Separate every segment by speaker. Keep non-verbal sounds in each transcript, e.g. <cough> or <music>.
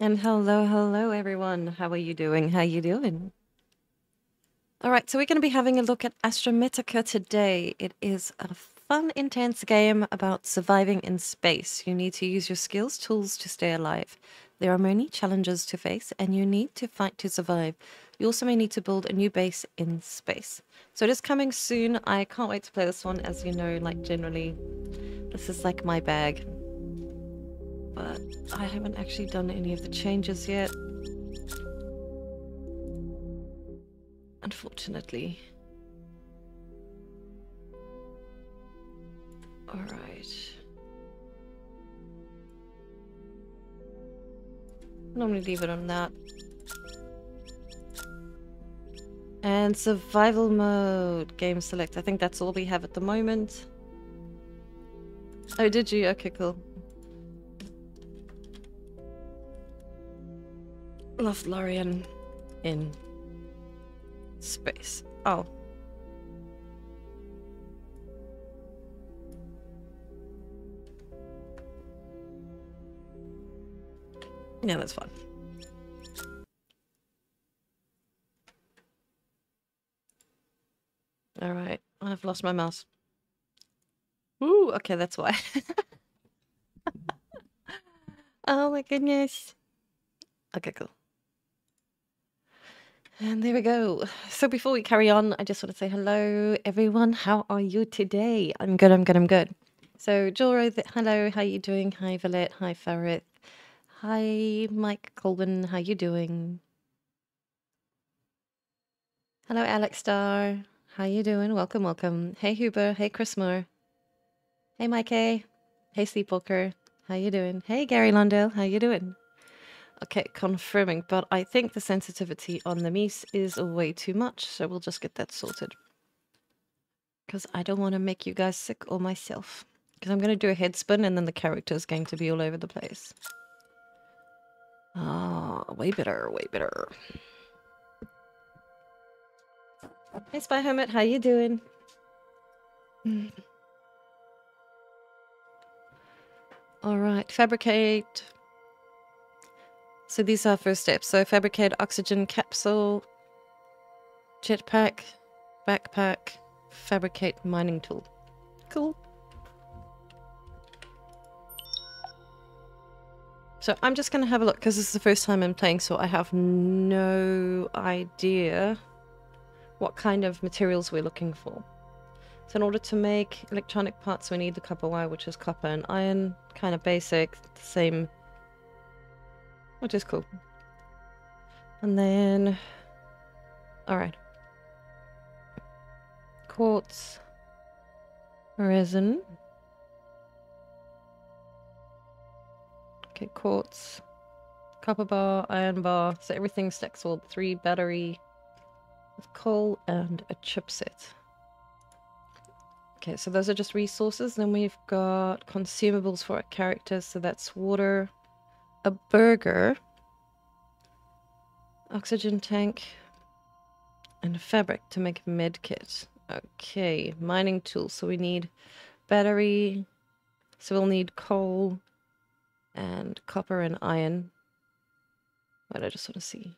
Speaker 1: And hello, hello everyone. How are you doing? How are you doing? All right, so we're going to be having a look at Astrometica today. It is a fun, intense game about surviving in space. You need to use your skills, tools to stay alive. There are many challenges to face, and you need to fight to survive. You also may need to build a new base in space. So it is coming soon. I can't wait to play this one. As you know, like generally, this is like my bag. But I haven't actually done any of the changes yet. Unfortunately. Alright. Normally leave it on that. And survival mode, game select. I think that's all we have at the moment. Oh, did you? Okay, cool. Lothlorien in space. Oh. Yeah, that's fun. All right, I've lost my mouse. Ooh, okay, that's why. <laughs> oh my goodness. Okay, cool. And there we go. So before we carry on, I just want to say hello, everyone. How are you today? I'm good, I'm good, I'm good. So Joro, hello, how you doing? Hi, Valette. Hi, Farith. Hi, Mike Colvin. How you doing? Hello, Alex Star. How you doing? Welcome, welcome. Hey, Huber. Hey, Chris Moore. Hey, Mike. Hey, Sleepwalker. How you doing? Hey, Gary Lundell. How you doing? Okay, confirming, but I think the sensitivity on the Mies is way too much, so we'll just get that sorted. Because I don't want to make you guys sick or myself. Because I'm going to do a head spin and then the character is going to be all over the place. Ah, way better, way better. Hey, Spy Hermit, how you doing? All right, fabricate. So these are first steps. So fabricate oxygen capsule, jetpack, backpack, fabricate mining tool. Cool. So I'm just going to have a look because this is the first time I'm playing, so I have no idea what kind of materials we're looking for. So in order to make electronic parts, we need the copper wire, which is copper and iron. Kind of basic, the same, which is cool. And then, all right. Quartz, resin. Okay, quartz, copper bar, iron bar. So everything stacks all three battery with coal and a chipset. Okay, so those are just resources. Then we've got consumables for our characters. So that's water, a burger, oxygen tank, and fabric to make med kit. Okay, mining tools. So we need battery. So we'll need coal, and copper and iron. But I just want to see.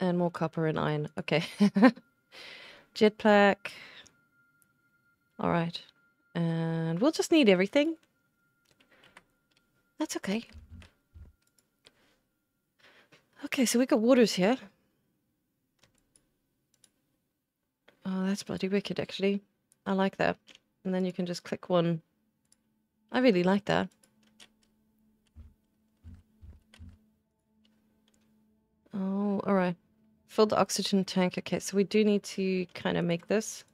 Speaker 1: And more copper and iron. Okay. <laughs> Jetpack. Alright. And we'll just need everything. That's okay. Okay, so we got waters here. Oh, that's bloody wicked, actually. I like that. And then you can just click one I really like that. Oh, all right. Fill the oxygen tank. Okay, so we do need to kind of make this.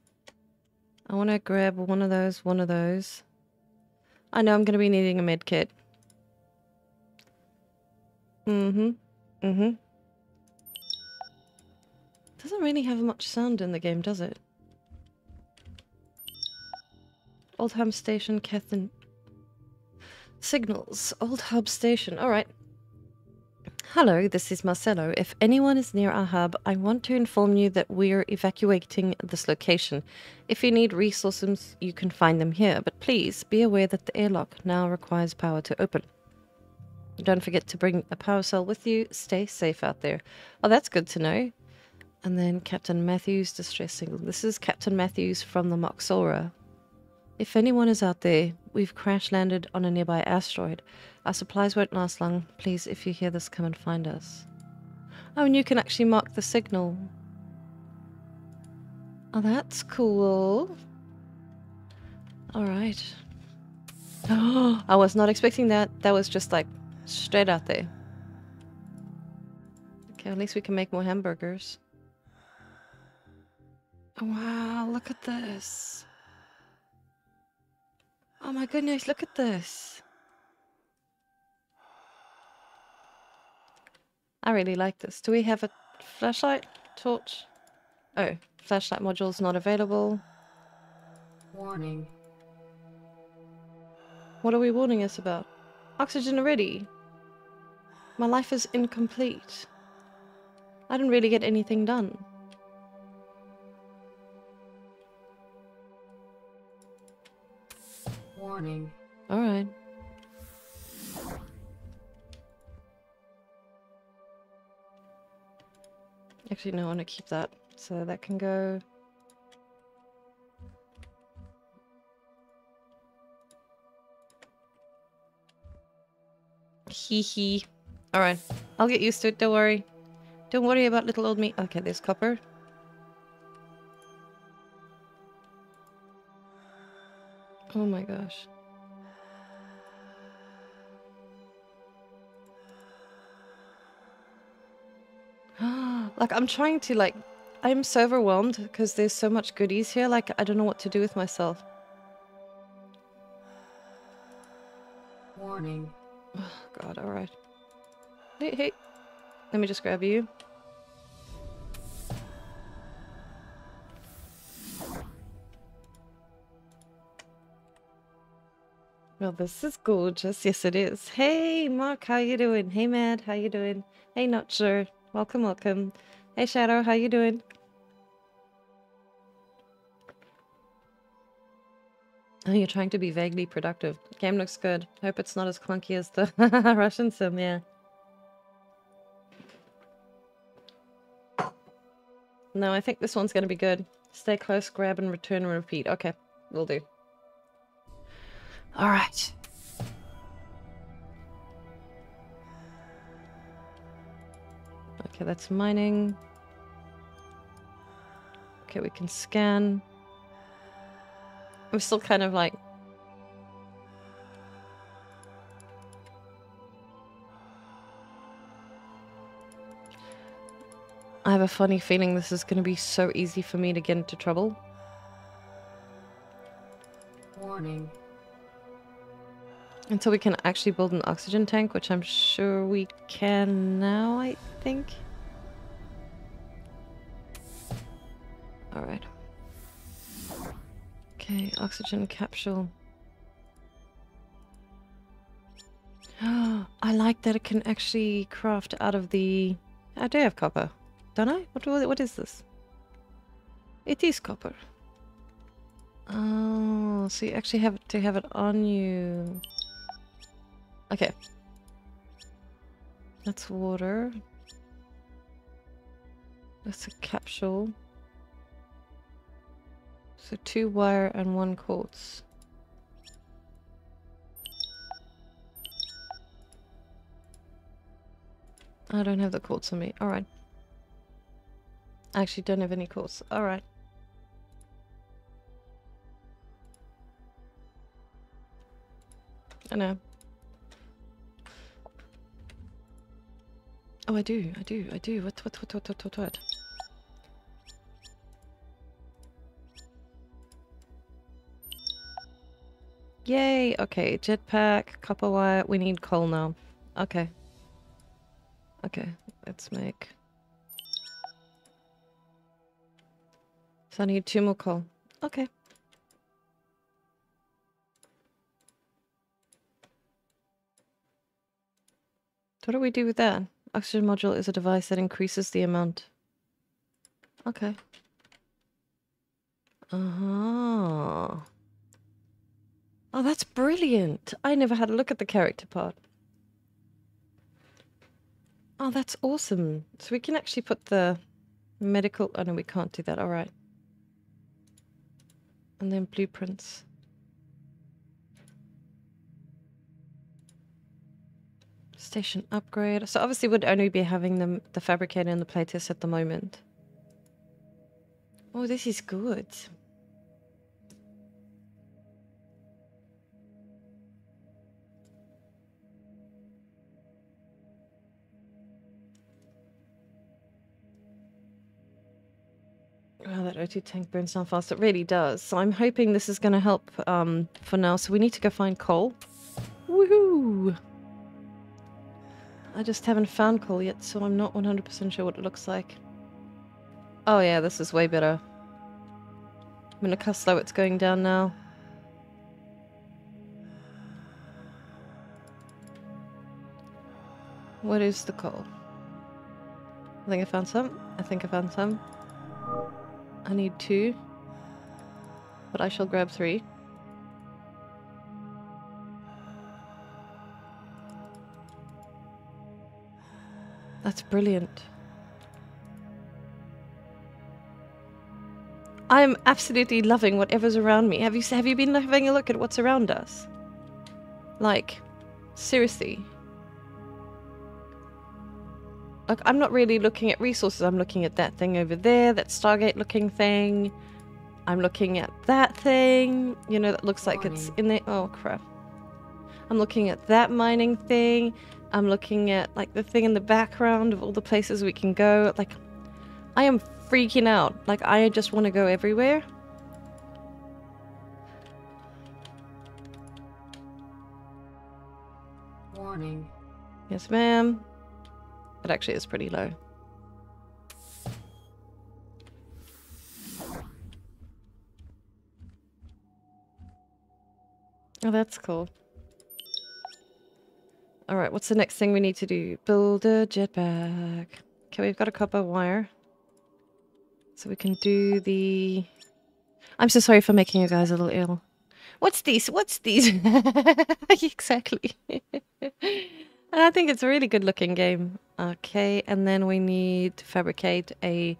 Speaker 1: I want to grab one of those, one of those. I know I'm going to be needing a med kit. Mm-hmm. Mm-hmm. Doesn't really have much sound in the game, does it? Oldham Station, Catherine Signals. Old hub station. Alright. Hello, this is Marcelo. If anyone is near our hub, I want to inform you that we're evacuating this location. If you need resources, you can find them here, but please be aware that the airlock now requires power to open. Don't forget to bring a power cell with you. Stay safe out there. Oh, that's good to know. And then Captain Matthews distress signal. This is Captain Matthews from the Moxora. If anyone is out there, we've crash landed on a nearby asteroid. Our supplies won't last long. Please, if you hear this, come and find us. Oh, and you can actually mark the signal. Oh, that's cool. All right. Oh, <gasps> I was not expecting that. That was just like straight out there. Okay, at least we can make more hamburgers. Wow, look at this. Oh my goodness, look at this. I really like this. Do we have a flashlight? Torch? Oh, flashlight module's not available.
Speaker 2: Warning.
Speaker 1: What are we warning us about? Oxygen already? My life is incomplete. I didn't really get anything done.
Speaker 2: Warning.
Speaker 1: Alright. Actually, no, I want to keep that. So that can go... Hee hee. Alright. I'll get used to it, don't worry. Don't worry about little old me. Okay, there's copper. Oh my gosh. <gasps> like I'm trying to like I'm so overwhelmed because there's so much goodies here like I don't know what to do with myself.
Speaker 2: Warning.
Speaker 1: Oh <sighs> god, all right. Hey, hey. Let me just grab you. Well, this is gorgeous. Yes, it is. Hey, Mark, how you doing? Hey, Mad, how you doing? Hey, Not Sure. Welcome, welcome. Hey, Shadow, how you doing? Oh, you're trying to be vaguely productive. Game looks good. Hope it's not as clunky as the <laughs> Russian sim, yeah. No, I think this one's going to be good. Stay close, grab and return and repeat. Okay, we'll do. All right. Okay, that's mining. Okay, we can scan. I'm still kind of like... I have a funny feeling this is going to be so easy for me to get into trouble.
Speaker 2: Warning.
Speaker 1: Until we can actually build an oxygen tank, which I'm sure we can now, I think. Alright. Okay, oxygen capsule. <gasps> I like that it can actually craft out of the... I do have copper. Don't I? What, what is this? It is copper. Oh, so you actually have to have it on you. Okay. That's water. That's a capsule. So two wire and one quartz. I don't have the quartz on me. Alright. Actually don't have any quartz. Alright. I know. Oh, I do, I do, I do. What, what, what, what, what, what, what? Yay! Okay, jetpack, copper wire. We need coal now. Okay. Okay, let's make... So I need two more coal. Okay. What do we do with that? Oxygen module is a device that increases the amount. Okay. Uh-huh. Oh, that's brilliant. I never had a look at the character part. Oh, that's awesome. So we can actually put the medical. Oh, no, we can't do that. All right. And then blueprints. Station upgrade. So obviously we'd only be having them the fabricator and the playtest at the moment. Oh, this is good. Wow, that O2 tank burns down fast. It really does. So I'm hoping this is going to help um, for now. So we need to go find coal. Woohoo! I just haven't found coal yet, so I'm not 100% sure what it looks like. Oh yeah, this is way better. I'm gonna how slow it's going down now. What is the coal? I think I found some. I think I found some. I need two. But I shall grab three. That's brilliant. I'm absolutely loving whatever's around me. Have you have you been having a look at what's around us? Like, seriously. Like, I'm not really looking at resources. I'm looking at that thing over there, that Stargate-looking thing. I'm looking at that thing. You know, that looks like it's in there. Oh crap! I'm looking at that mining thing. I'm looking at like the thing in the background of all the places we can go. Like, I am freaking out. Like, I just want to go everywhere.
Speaker 2: Warning.
Speaker 1: Yes, ma'am. It actually is pretty low. Oh, that's cool. All right, what's the next thing we need to do? Build a jetpack. Okay, we've got a copper wire. So we can do the... I'm so sorry for making you guys a little ill. What's this? What's this? <laughs> exactly. <laughs> and I think it's a really good looking game. Okay, and then we need to fabricate a,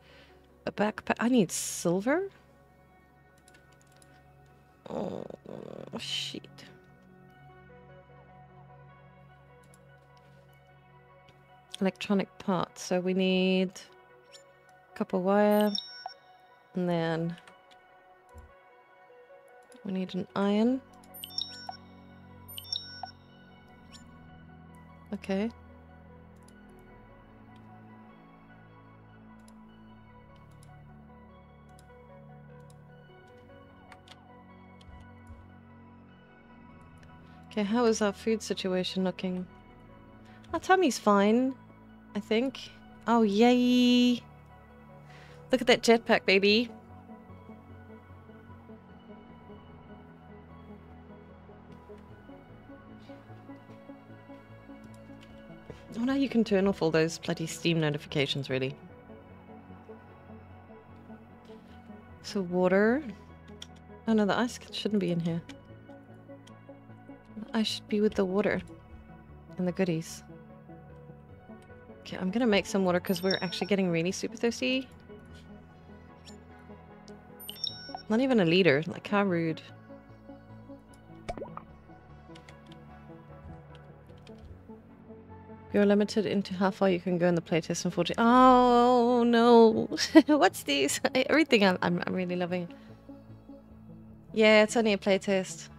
Speaker 1: a backpack. I need silver? Oh, shit. Electronic parts. So we need copper wire. And then we need an iron. Okay. Okay, how is our food situation looking? Our tummy's fine, I think. Oh, yay! Look at that jetpack, baby. Now you can turn off all those bloody Steam notifications, really. So, water. Oh no, the ice shouldn't be in here. I should be with the water and the goodies. Okay, I'm gonna make some water because we're actually getting really super thirsty. Not even a liter, like how rude. You're limited into how far you can go in the playtest, unfortunately. Oh no! <laughs> What's this? Everything I'm, I'm, I'm really loving. Yeah, it's only a playtest.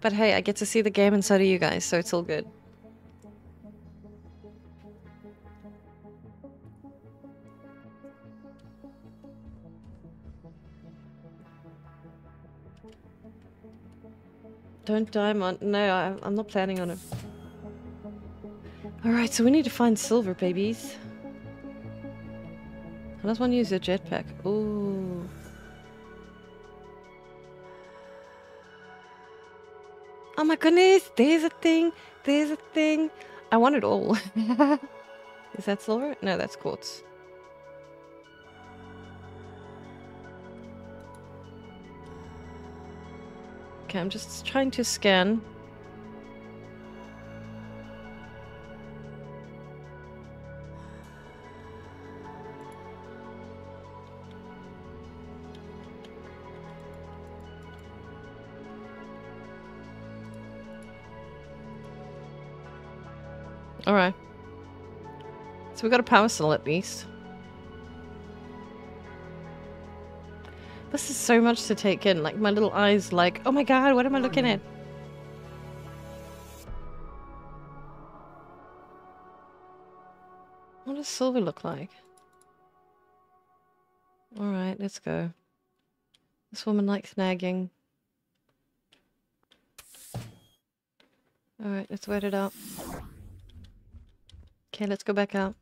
Speaker 1: But hey, I get to see the game and so do you guys, so it's all good. Don't die, man. No, I, I'm not planning on it. Alright, so we need to find silver, babies. I just want to use a jetpack. Ooh. Oh my goodness, there's a thing, there's a thing. I want it all. <laughs> Is that silver? No, that's quartz. Okay, I'm just trying to scan. Alright. So we got a power cell at least. This is so much to take in. Like my little eyes like, oh my god, what am I looking at? What does silver look like? Alright, let's go. This woman likes nagging. Alright, let's wait it out. Okay, let's go back out.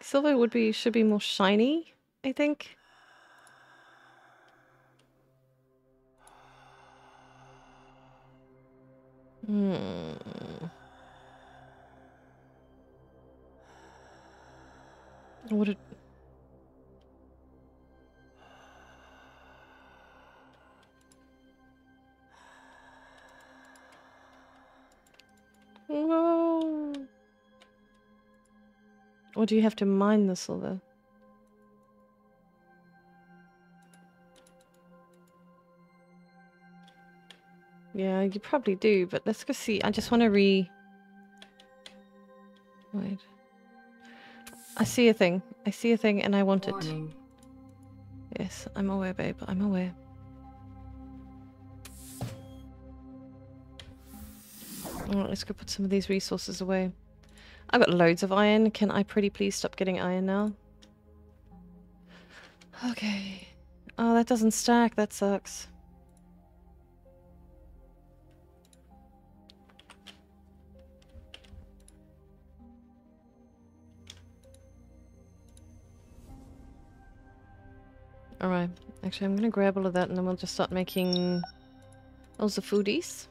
Speaker 1: Silver would be should be more shiny, I think. Hmm. What it No. Or do you have to mine the silver? Yeah, you probably do, but let's go see. I just want to re... Wait. I see a thing. I see a thing and I want it. Yes, I'm aware, babe. I'm aware. Alright, let's go put some of these resources away. I've got loads of iron. Can I pretty please stop getting iron now? Okay. Oh, that doesn't stack. That sucks. Alright. Actually, I'm gonna grab all of that and then we'll just start making all the foodies.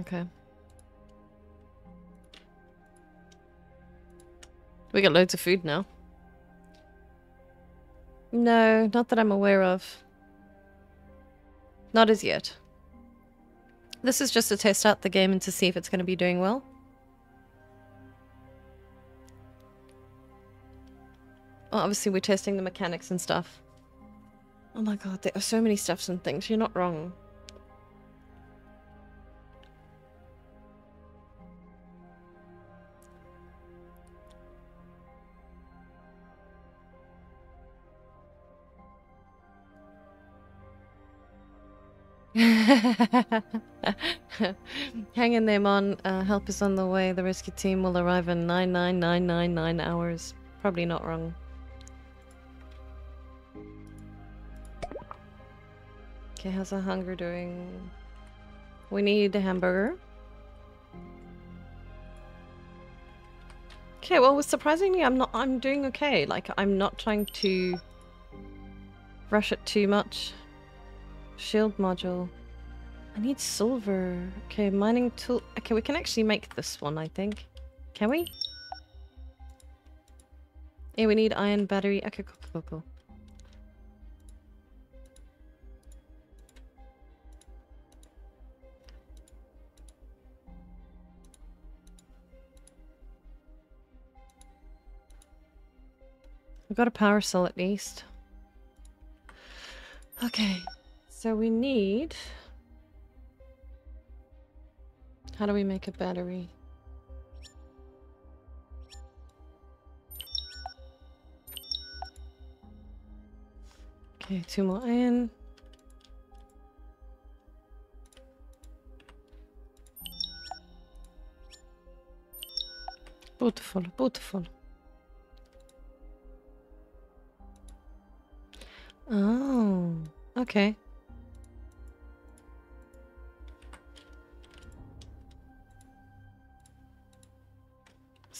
Speaker 1: Okay. We got loads of food now. No, not that I'm aware of. Not as yet. This is just to test out the game and to see if it's going to be doing well. Well, obviously we're testing the mechanics and stuff. Oh my god, there are so many stuffs and things. You're not wrong. <laughs> Hang in there, Mon. Uh, help is on the way. The rescue team will arrive in 99999 hours. Probably not wrong. Okay, how's our hunger doing? We need a hamburger. Okay, well, surprisingly, I'm not. I'm doing okay. Like, I'm not trying to rush it too much. Shield module. I need silver. Okay, mining tool. Okay, we can actually make this one, I think. Can we? Yeah, we need iron battery. Okay, cool, cool, cool. We've got a power cell at least. Okay, so we need... How do we make a battery? Okay, two more iron. Beautiful, beautiful. Oh, okay.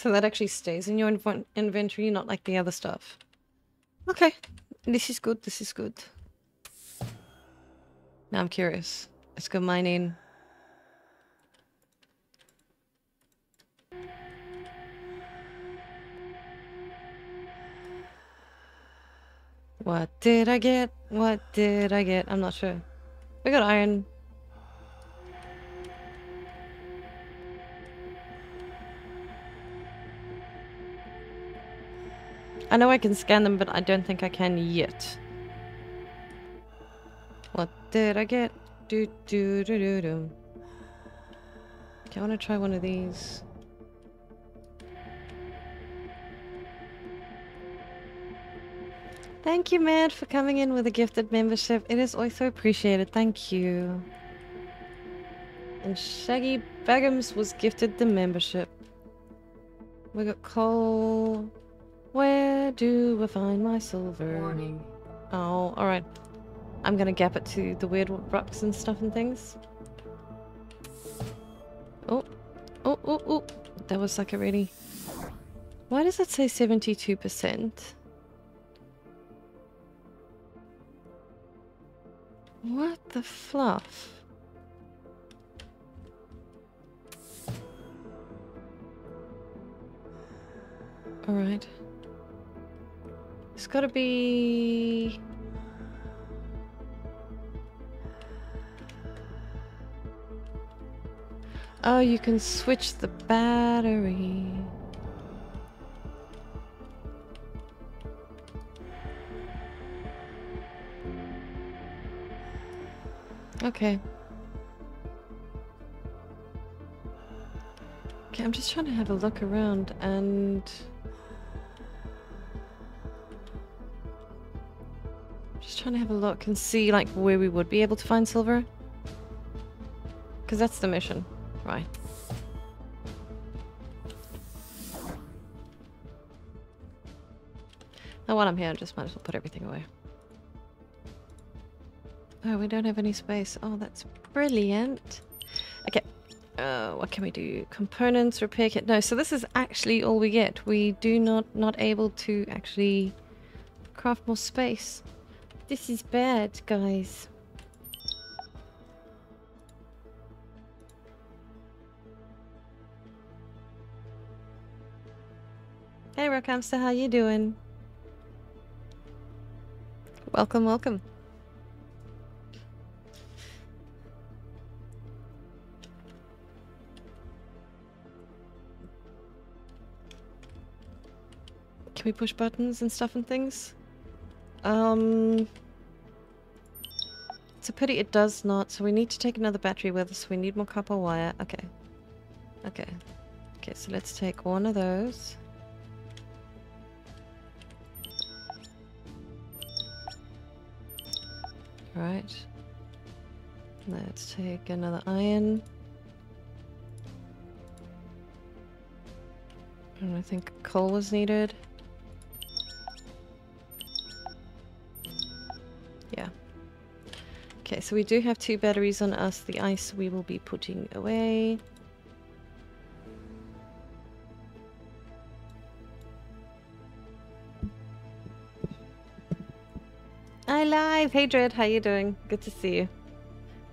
Speaker 1: So that actually stays in your inv inventory, not like the other stuff. Okay, this is good, this is good. Now I'm curious. Let's go mining. What did I get? What did I get? I'm not sure. We got iron. I know I can scan them, but I don't think I can yet. What did I get? Do do do do do. Okay, I want to try one of these. Thank you, Matt, for coming in with a gifted membership. It is also appreciated. Thank you. And Shaggy Begums was gifted the membership. We got coal. Where do I find my silver?
Speaker 2: Warning.
Speaker 1: Oh, alright. I'm gonna gap it to the weird rocks and stuff and things. Oh, oh, oh, oh. That was like a really... Why does it say 72%? What the fluff? Alright. It's gotta be... Oh, you can switch the battery. Okay. Okay, I'm just trying to have a look around and... Just trying to have a look and see like where we would be able to find silver. Because that's the mission. Right. Now while I'm here, I just might as well put everything away. Oh, we don't have any space. Oh, that's brilliant. Okay. Uh, what can we do? Components, repair kit. No, so this is actually all we get. We do not not able to actually craft more space. This is bad, guys. Hey, Rockhamster, how you doing? Welcome, welcome. Can we push buttons and stuff and things? Um... It's a pity it does not, so we need to take another battery with us. We need more copper wire. Okay. Okay. Okay, so let's take one of those. Right. Let's take another iron. And I think coal was needed. Okay, so we do have two batteries on us. The ice we will be putting away. Hi live! Hey Dread, how you doing? Good to see you.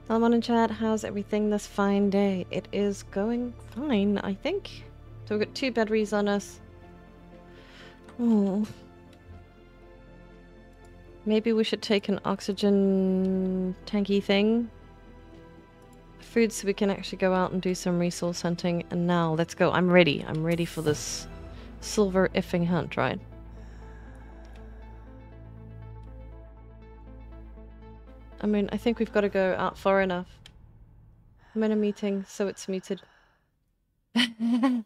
Speaker 1: Salmon in chat, how's everything this fine day? It is going fine, I think. So we've got two batteries on us. Oh. Maybe we should take an oxygen tanky thing. Food so we can actually go out and do some resource hunting. And now, let's go. I'm ready. I'm ready for this silver effing hunt, right? I mean, I think we've got to go out far enough. I'm in a meeting, so it's muted. <laughs>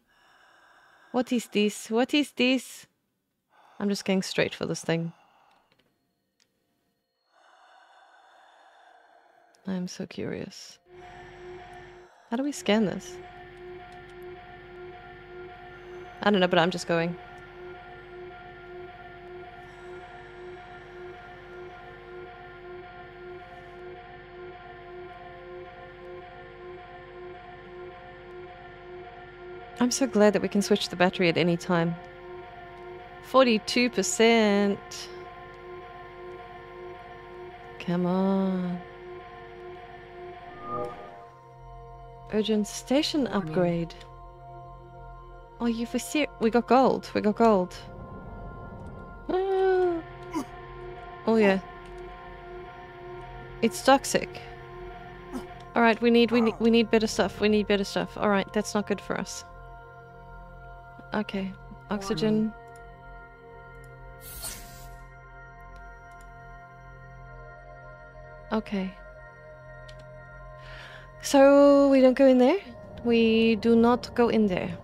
Speaker 1: what is this? What is this? I'm just going straight for this thing. I'm so curious. How do we scan this? I don't know, but I'm just going. I'm so glad that we can switch the battery at any time. 42%. Come on. Urgent station upgrade. Are you for serious? We got gold. We got gold. Ah. Oh yeah. It's toxic. All right, we need we need we need better stuff. We need better stuff. All right, that's not good for us. Okay, oxygen. Okay. So we don't go in there? We do not go in there.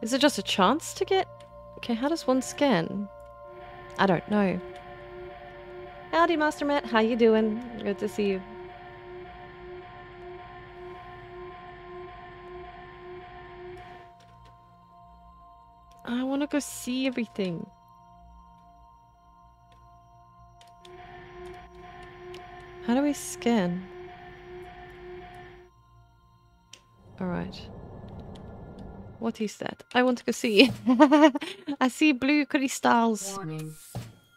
Speaker 1: Is it just a chance to get... Okay, how does one scan? I don't know. Howdy, Master Matt. How you doing? Good to see you. I want to go see everything. How do we scan? Alright. What is that? I want to go see. <laughs> I see blue crystals.
Speaker 2: Warning.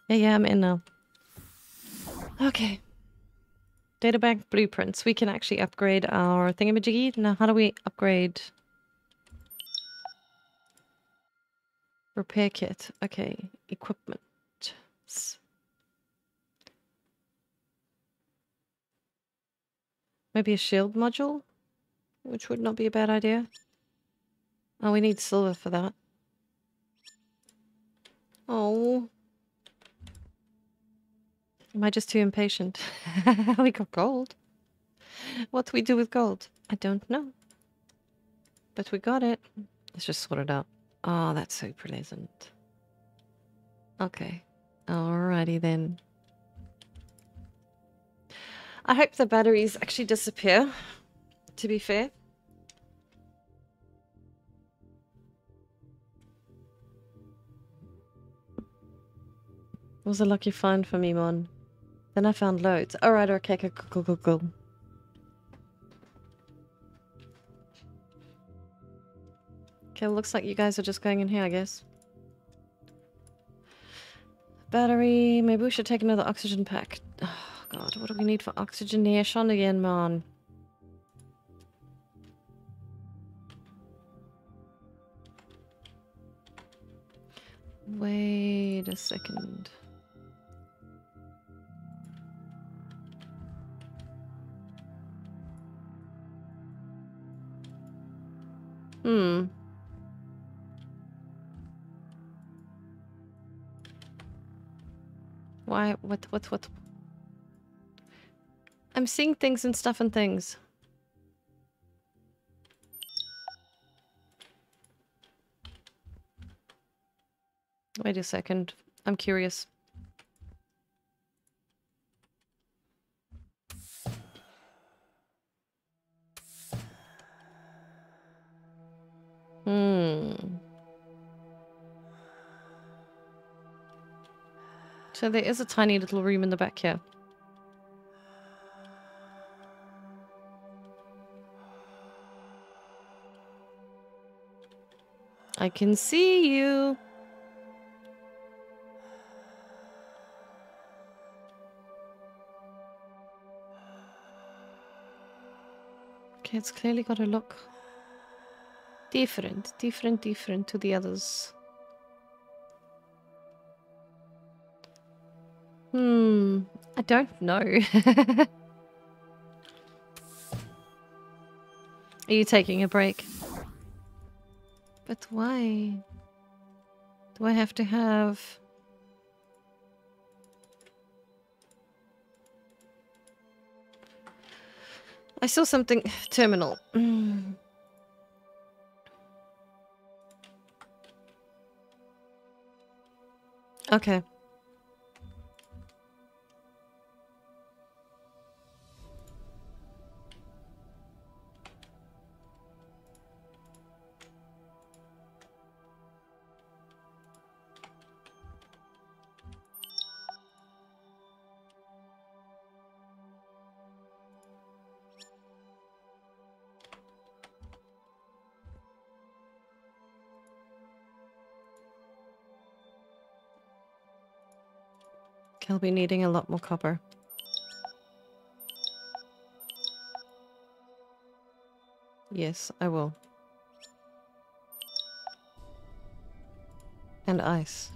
Speaker 1: Yeah, yeah, I'm in now. Okay. Databank blueprints. We can actually upgrade our thingamajiggy. Now, how do we upgrade? Repair kit. Okay. Equipment. Maybe a shield module? Which would not be a bad idea. Oh, we need silver for that. Oh. Am I just too impatient? <laughs> we got gold. What do we do with gold? I don't know. But we got it. Let's just sort it out. Oh, that's so pleasant. Okay. Alrighty then. I hope the batteries actually disappear, to be fair. It was a lucky find for me, Mon. Then I found loads. Alright, okay, cool, cool, cool, cool. Okay, looks like you guys are just going in here, I guess. Battery. Maybe we should take another oxygen pack. <sighs> Oh, God, what do we need for oxygenation again, man? Wait a second. Hmm. Why? What? What? What? I'm seeing things and stuff and things. Wait a second. I'm curious. Hmm. So there is a tiny little room in the back here. I can see you. Okay, it's clearly got to look different, different, different to the others. Hmm, I don't know. <laughs> Are you taking a break? But why? Do I have to have... I saw something terminal. Mm. Okay. I'll be needing a lot more copper. Yes, I will. And ice.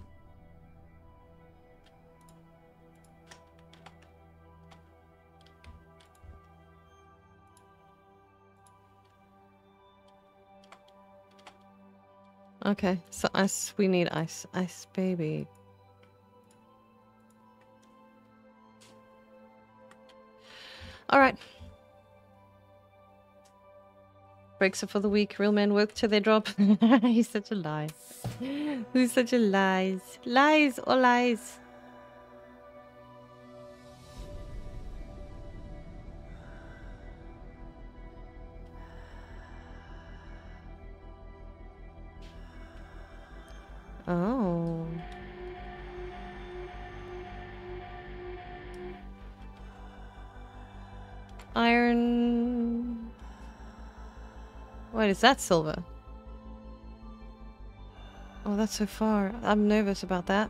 Speaker 1: Okay, so ice, we need ice. Ice, baby. All right. Breaks up for the week. Real men work till they drop. <laughs> He's such a lie. Who's such a lies? Lies or lies? Wait, is that silver? Oh, that's so far. I'm nervous about that.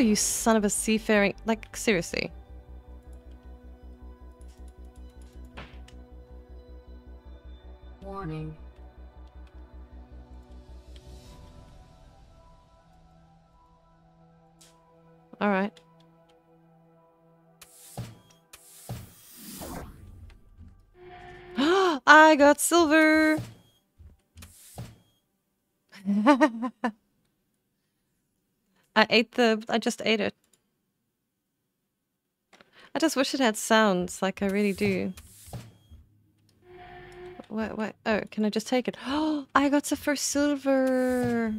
Speaker 1: You son of a seafaring. Like, seriously.
Speaker 2: Warning.
Speaker 1: Alright. <gasps> I got silver! <laughs> I ate the... I just ate it. I just wish it had sounds, like I really do. What, what? Oh, can I just take it? Oh, <gasps> I got the first silver!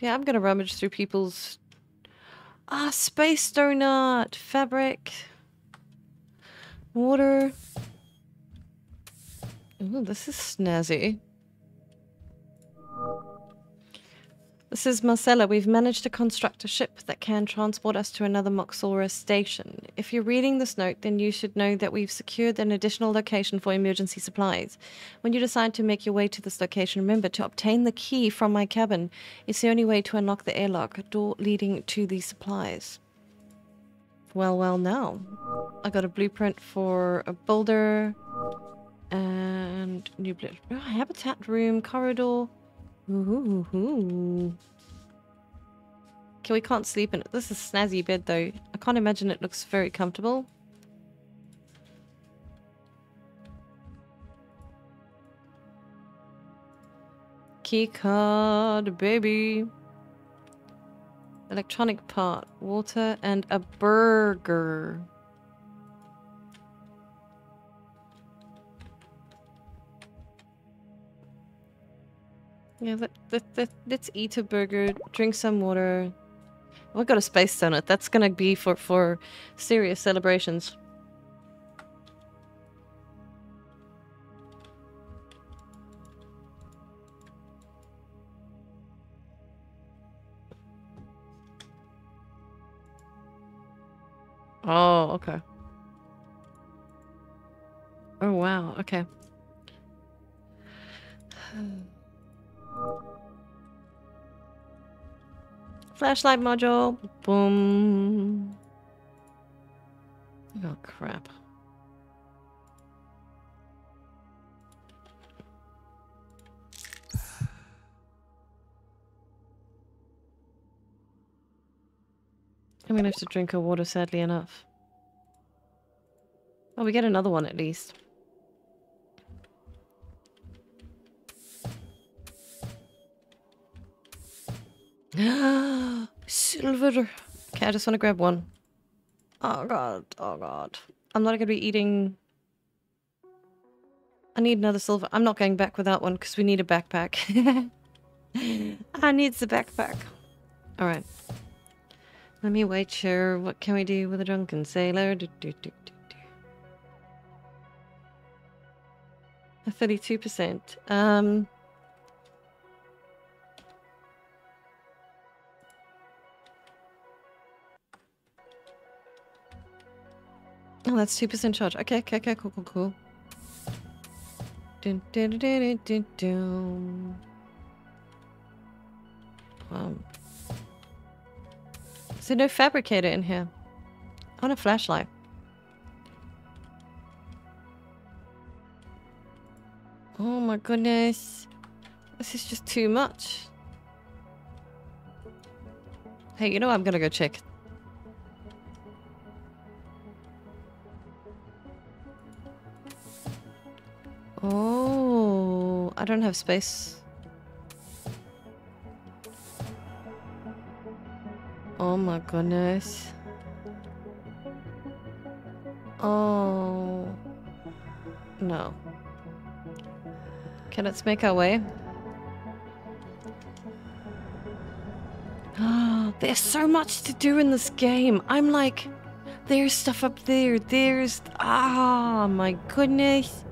Speaker 1: Yeah, I'm gonna rummage through people's... Ah, space donut! Fabric! Water! Ooh, this is snazzy. This is Marcella. We've managed to construct a ship that can transport us to another Moxora station. If you're reading this note, then you should know that we've secured an additional location for emergency supplies. When you decide to make your way to this location, remember to obtain the key from my cabin. It's the only way to unlock the airlock door leading to the supplies. Well, well, now. I got a blueprint for a boulder and new blue oh, habitat room corridor. Ooh. Okay, we can't sleep in it. This is a snazzy bed though. I can't imagine it looks very comfortable. Key card, baby. Electronic part, water, and a burger. Yeah, let, let, let, let's eat a burger, drink some water. We've got a space donut. That's gonna be for, for serious celebrations. Oh, okay. Oh, wow. Okay. Flashlight module. Boom. Oh, crap. I'm gonna have to drink her water, sadly enough. Oh, we get another one at least. <gasps> Silver. Okay, I just want to grab one. Oh god, oh god. I'm not going to be eating... I need another silver. I'm not going back without one because we need a backpack. <laughs> I need the backpack. Alright. Let me wait here. What can we do with a drunken sailor? Do, do, do. A 32%. Um... Oh, that's 2% charge. Okay, okay, okay, cool, cool, cool. Dun, dun, dun, dun, dun. Um, is there no fabricator in here? I want a flashlight. Oh my goodness. This is just too much. Hey, you know what? I'm gonna go check. Oh, I don't have space. Oh my goodness. Oh. No. Okay, let's make our way. There's so much to do in this game. I'm like, there's stuff up there. There's... Ah, my goodness.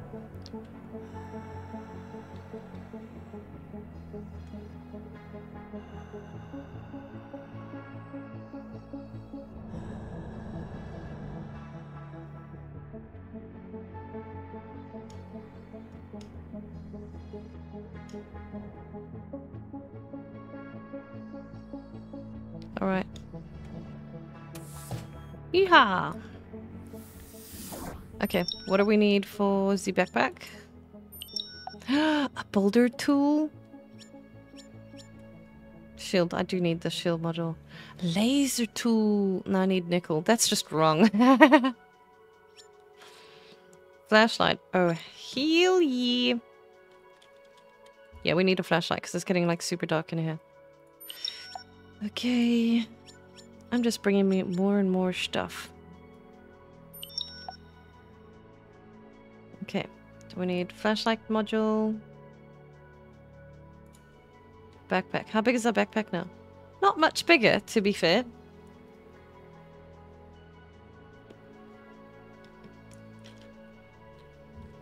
Speaker 1: Yeehaw! Okay, what do we need for the backpack? <gasps> A boulder tool? Shield, I do need the shield module. Laser tool! No, I need nickel. That's just wrong. <laughs> flashlight. Oh, heal ye! Yeah, we need a flashlight because it's getting like super dark in here. Okay. I'm just bringing me more and more stuff. Okay. Do we need flashlight module? Backpack. How big is our backpack now? Not much bigger, to be fair.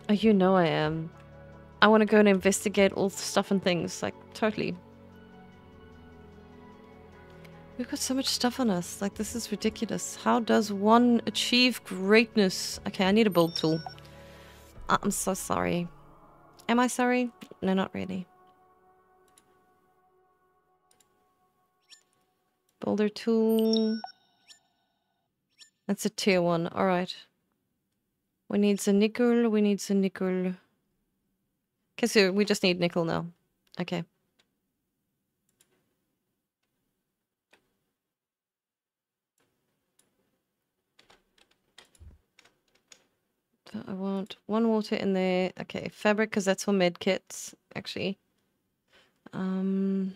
Speaker 1: Oh, you know I am. I want to go and investigate all stuff and things. Like, totally. We've got so much stuff on us. Like, this is ridiculous. How does one achieve greatness? Okay, I need a build tool. Uh, I'm so sorry. Am I sorry? No, not really. Boulder tool. That's a tier one. Alright. We need the nickel. We need the nickel. Okay, so we just need nickel now. Okay. I want one water in there. Okay, fabric, because that's for med kits, actually. Um...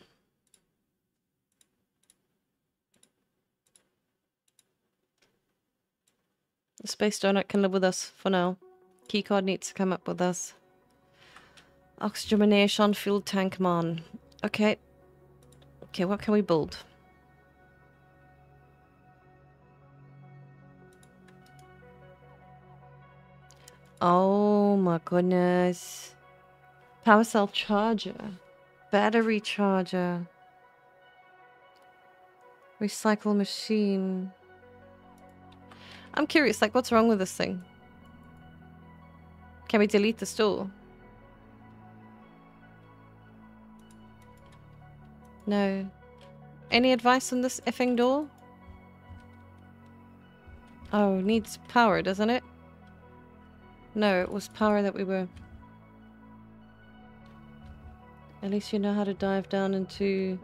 Speaker 1: The space donut can live with us for now. Keycard needs to come up with us. Oxygenation fuel tank man. Okay. Okay, what can we build? Oh my goodness. Power cell charger. Battery charger. Recycle machine. I'm curious, like, what's wrong with this thing? Can we delete the store? No. Any advice on this effing door? Oh, needs power, doesn't it? No, it was power that we were... At least you know how to dive down into...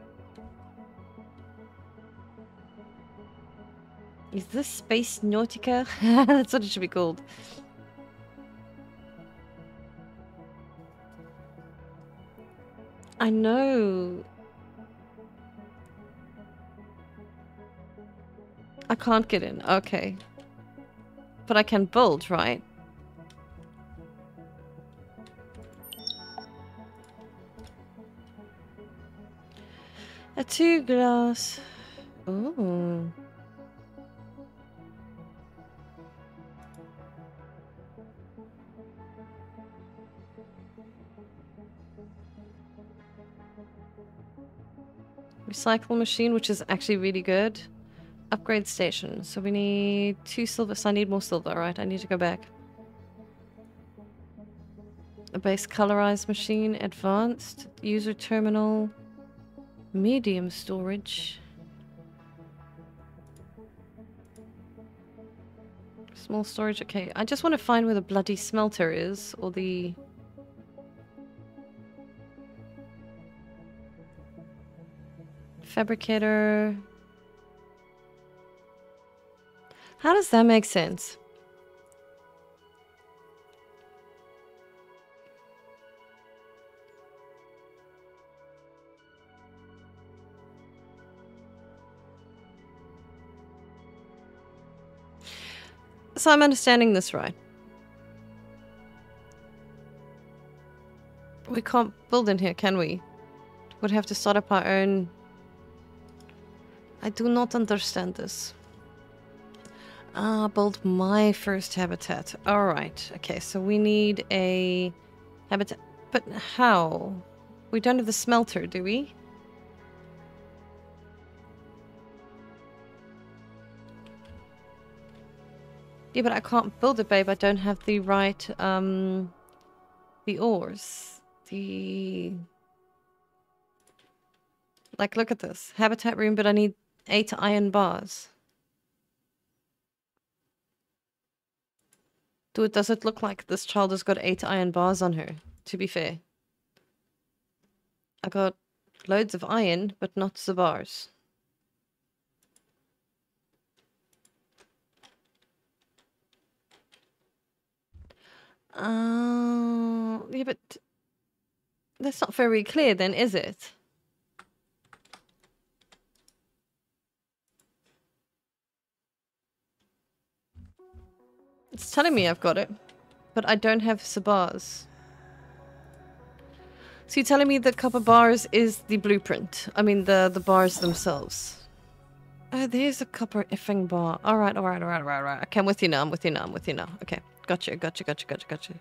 Speaker 1: Is this Space Nautica? <laughs> That's what it should be called. I know. I can't get in. Okay. But I can build, right? A two glass. Oh. Recycle machine, which is actually really good. Upgrade station. So we need two silver. So I need more silver, right? I need to go back. A base colorized machine. Advanced. User terminal. Medium storage. Small storage, okay. I just want to find where the bloody smelter is, or the... Fabricator... How does that make sense? So I'm understanding this right. We can't build in here, can we? We'd have to start up our own... I do not understand this. Ah, build my first habitat. Alright, okay, so we need a habitat. But how? We don't have the smelter, do we? Yeah, but I can't build it, babe. I don't have the right, um, the ores. The... Like, look at this. Habitat room, but I need eight iron bars. Dude, does it look like this child has got eight iron bars on her, to be fair? I got loads of iron, but not the bars. Uh, yeah, but that's not very clear then, is it? It's telling me I've got it, but I don't have Sabars. So you're telling me the copper bars is the blueprint? I mean, the, the bars themselves. Oh, there's a copper effing bar. All right, all right, all right, all right, all right. Okay, I'm with you now. I'm with you now. I'm with you now. Okay, gotcha, gotcha, gotcha, gotcha, gotcha.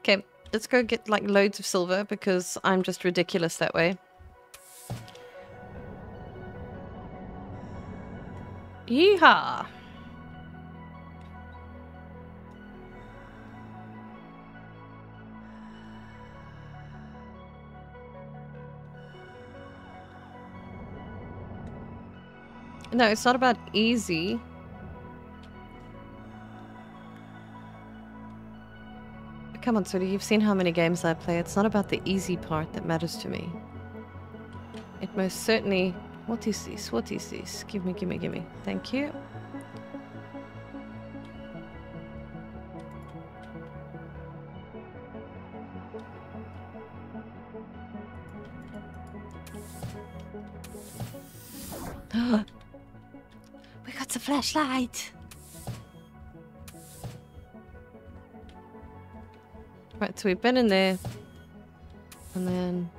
Speaker 1: Okay, let's go get like loads of silver because I'm just ridiculous that way. Yeehaw! No, it's not about easy. Come on, Sudi, you've seen how many games I play. It's not about the easy part that matters to me. It most certainly... What is this? What is this? Give me, give me, give me. Thank you. <gasps> we got the flashlight. So we've been in there. And then...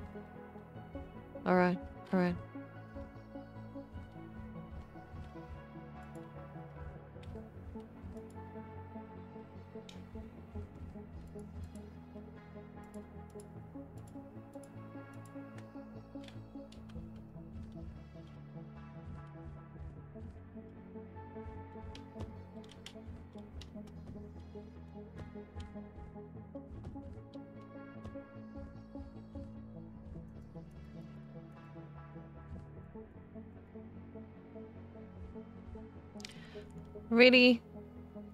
Speaker 1: Really?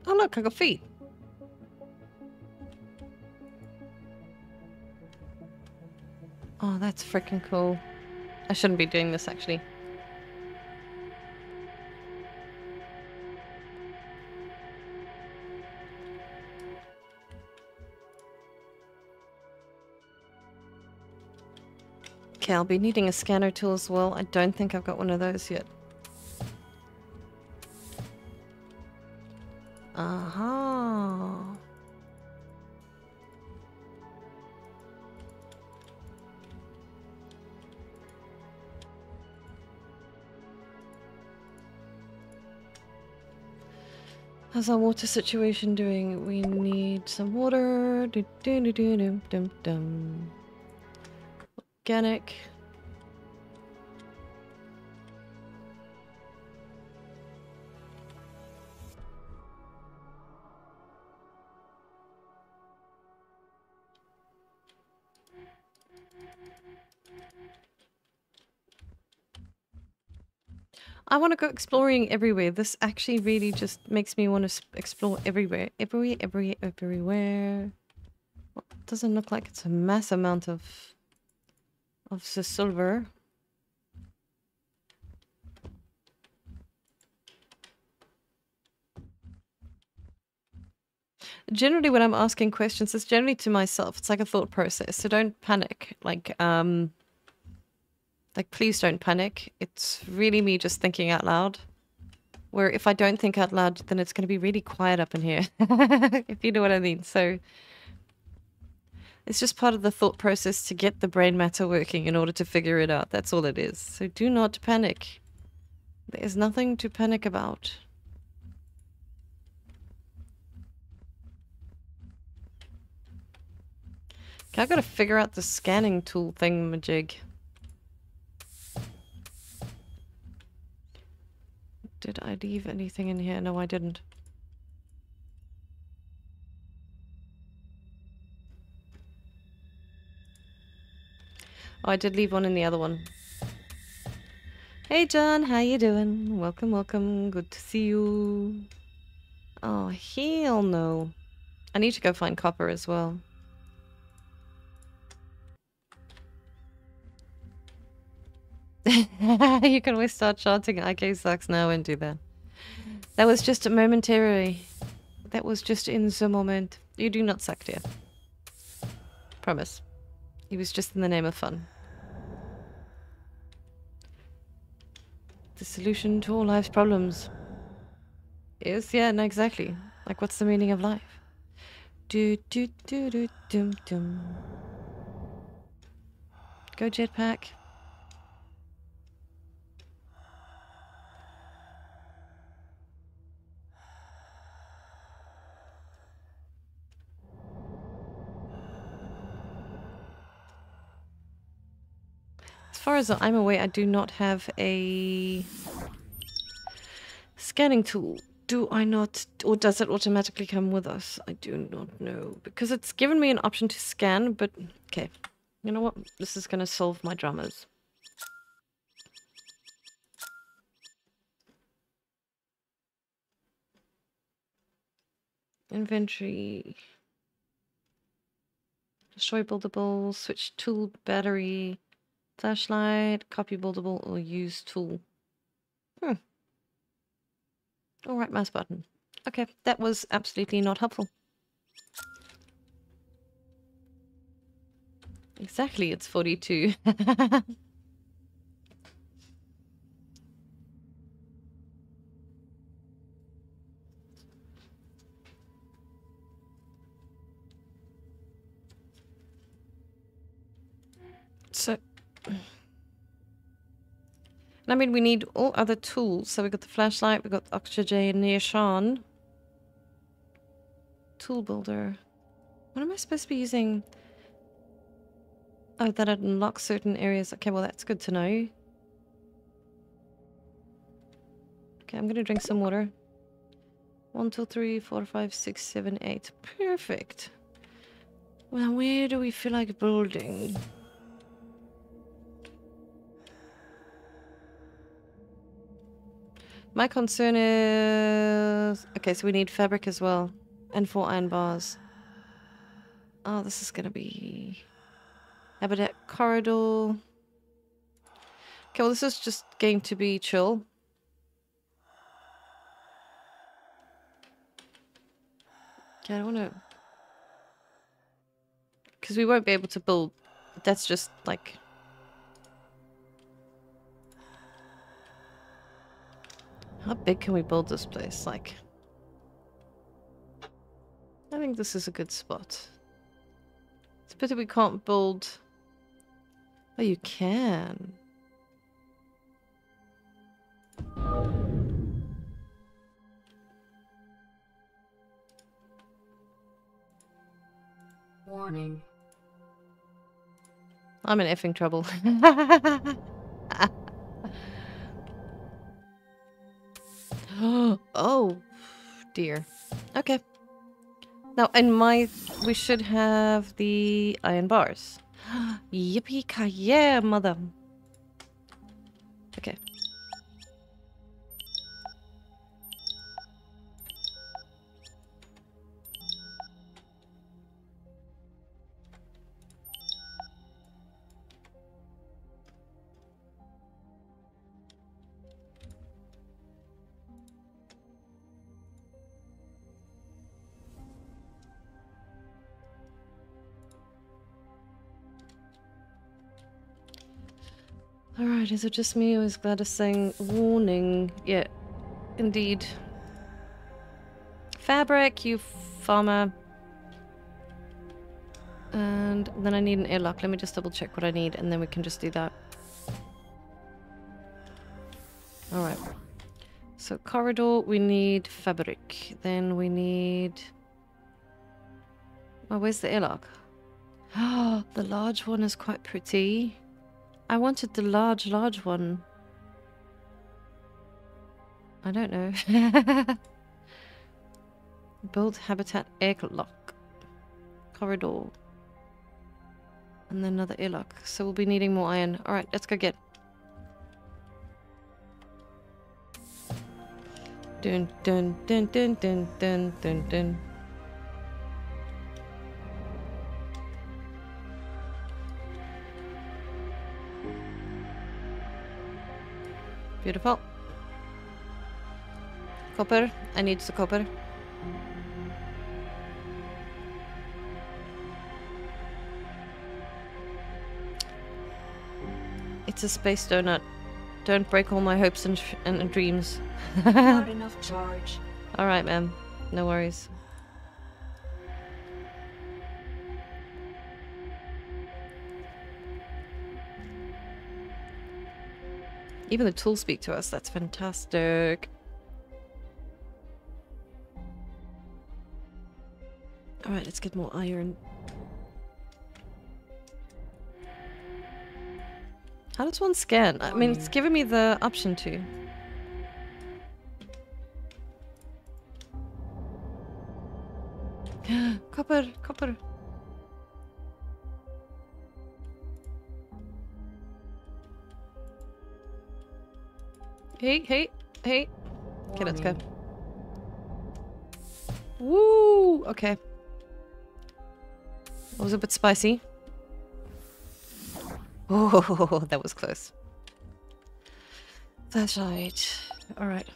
Speaker 1: Oh look, I got feet. Oh, that's freaking cool. I shouldn't be doing this actually. Okay, I'll be needing a scanner tool as well. I don't think I've got one of those yet. How's our water situation doing? We need some water. Do, do, do, do, dum, dum, dum. Organic. I want to go exploring everywhere. This actually really just makes me want to explore everywhere. Everywhere, everywhere, everywhere. Well, doesn't look like it's a mass amount of of the silver. Generally, when I'm asking questions, it's generally to myself. It's like a thought process. So don't panic. Like, um, like please don't panic. It's really me just thinking out loud. Where if I don't think out loud, then it's going to be really quiet up in here. <laughs> if you know what I mean. So it's just part of the thought process to get the brain matter working in order to figure it out. That's all it is. So do not panic. There's nothing to panic about. Okay, I've gotta figure out the scanning tool thing, Did I leave anything in here? No, I didn't. Oh, I did leave one in the other one. Hey John, how you doing? Welcome, welcome. Good to see you. Oh, hell no. I need to go find copper as well. <laughs> you can always start chanting IK sucks now and do that. That was just a momentary. That was just in the moment. You do not suck, dear. Promise. It was just in the name of fun. The solution to all life's problems. Is yeah, no, exactly. Like, what's the meaning of life? Do do do do dum dum. Go jetpack. Far as I'm aware, I do not have a scanning tool. Do I not, or does it automatically come with us? I do not know. Because it's given me an option to scan, but okay. You know what? This is going to solve my dramas. Inventory. Destroy buildable, switch tool, battery. Flashlight, copy buildable, or use tool. Hmm. All right, mouse button. Okay, that was absolutely not helpful. Exactly, it's 42. <laughs> so I mean, we need all other tools. So we got the flashlight, we got the oxygenation. Tool builder. What am I supposed to be using? Oh, that unlocks certain areas. Okay, well, that's good to know. Okay, I'm gonna drink some water. One, two, three, four, five, six, seven, eight. Perfect. Well, where do we feel like building? My concern is... Okay, so we need fabric as well. And four iron bars. Oh, this is going to be... Habitat corridor. Okay, well this is just going to be chill. Okay, I don't want to... Because we won't be able to build... That's just, like, How big can we build this place? Like, I think this is a good spot. It's a pity we can't build... Oh, you can.
Speaker 2: Warning.
Speaker 1: I'm in effing trouble. <laughs> <gasps> oh, dear. Okay. Now, in my... We should have the iron bars. <gasps> Yippee-ki-yeah, mother. Okay. Is it just me or is Gladys saying warning? Yeah, indeed. Fabric, you farmer. And then I need an airlock. Let me just double check what I need and then we can just do that. Alright. So corridor, we need fabric. Then we need... Oh, where's the airlock? Oh, <gasps> the large one is quite pretty. I wanted the large, large one. I don't know. <laughs> Build habitat airlock. Corridor. And then another airlock. So we'll be needing more iron. Alright, let's go get. Dun dun dun dun dun dun dun dun. Beautiful. Copper. I need the copper. It's a space donut. Don't break all my hopes and, and dreams. <laughs>
Speaker 2: Not enough charge.
Speaker 1: Alright, ma'am. No worries. Even the tools speak to us. That's fantastic. Alright, let's get more iron. How does one scan? I mean, it's giving me the option to. <gasps> copper, copper. Hey, hey, hey. Okay, let's go. Woo! Okay. That was a bit spicy. Oh, <laughs> that was close. That's right. Alright.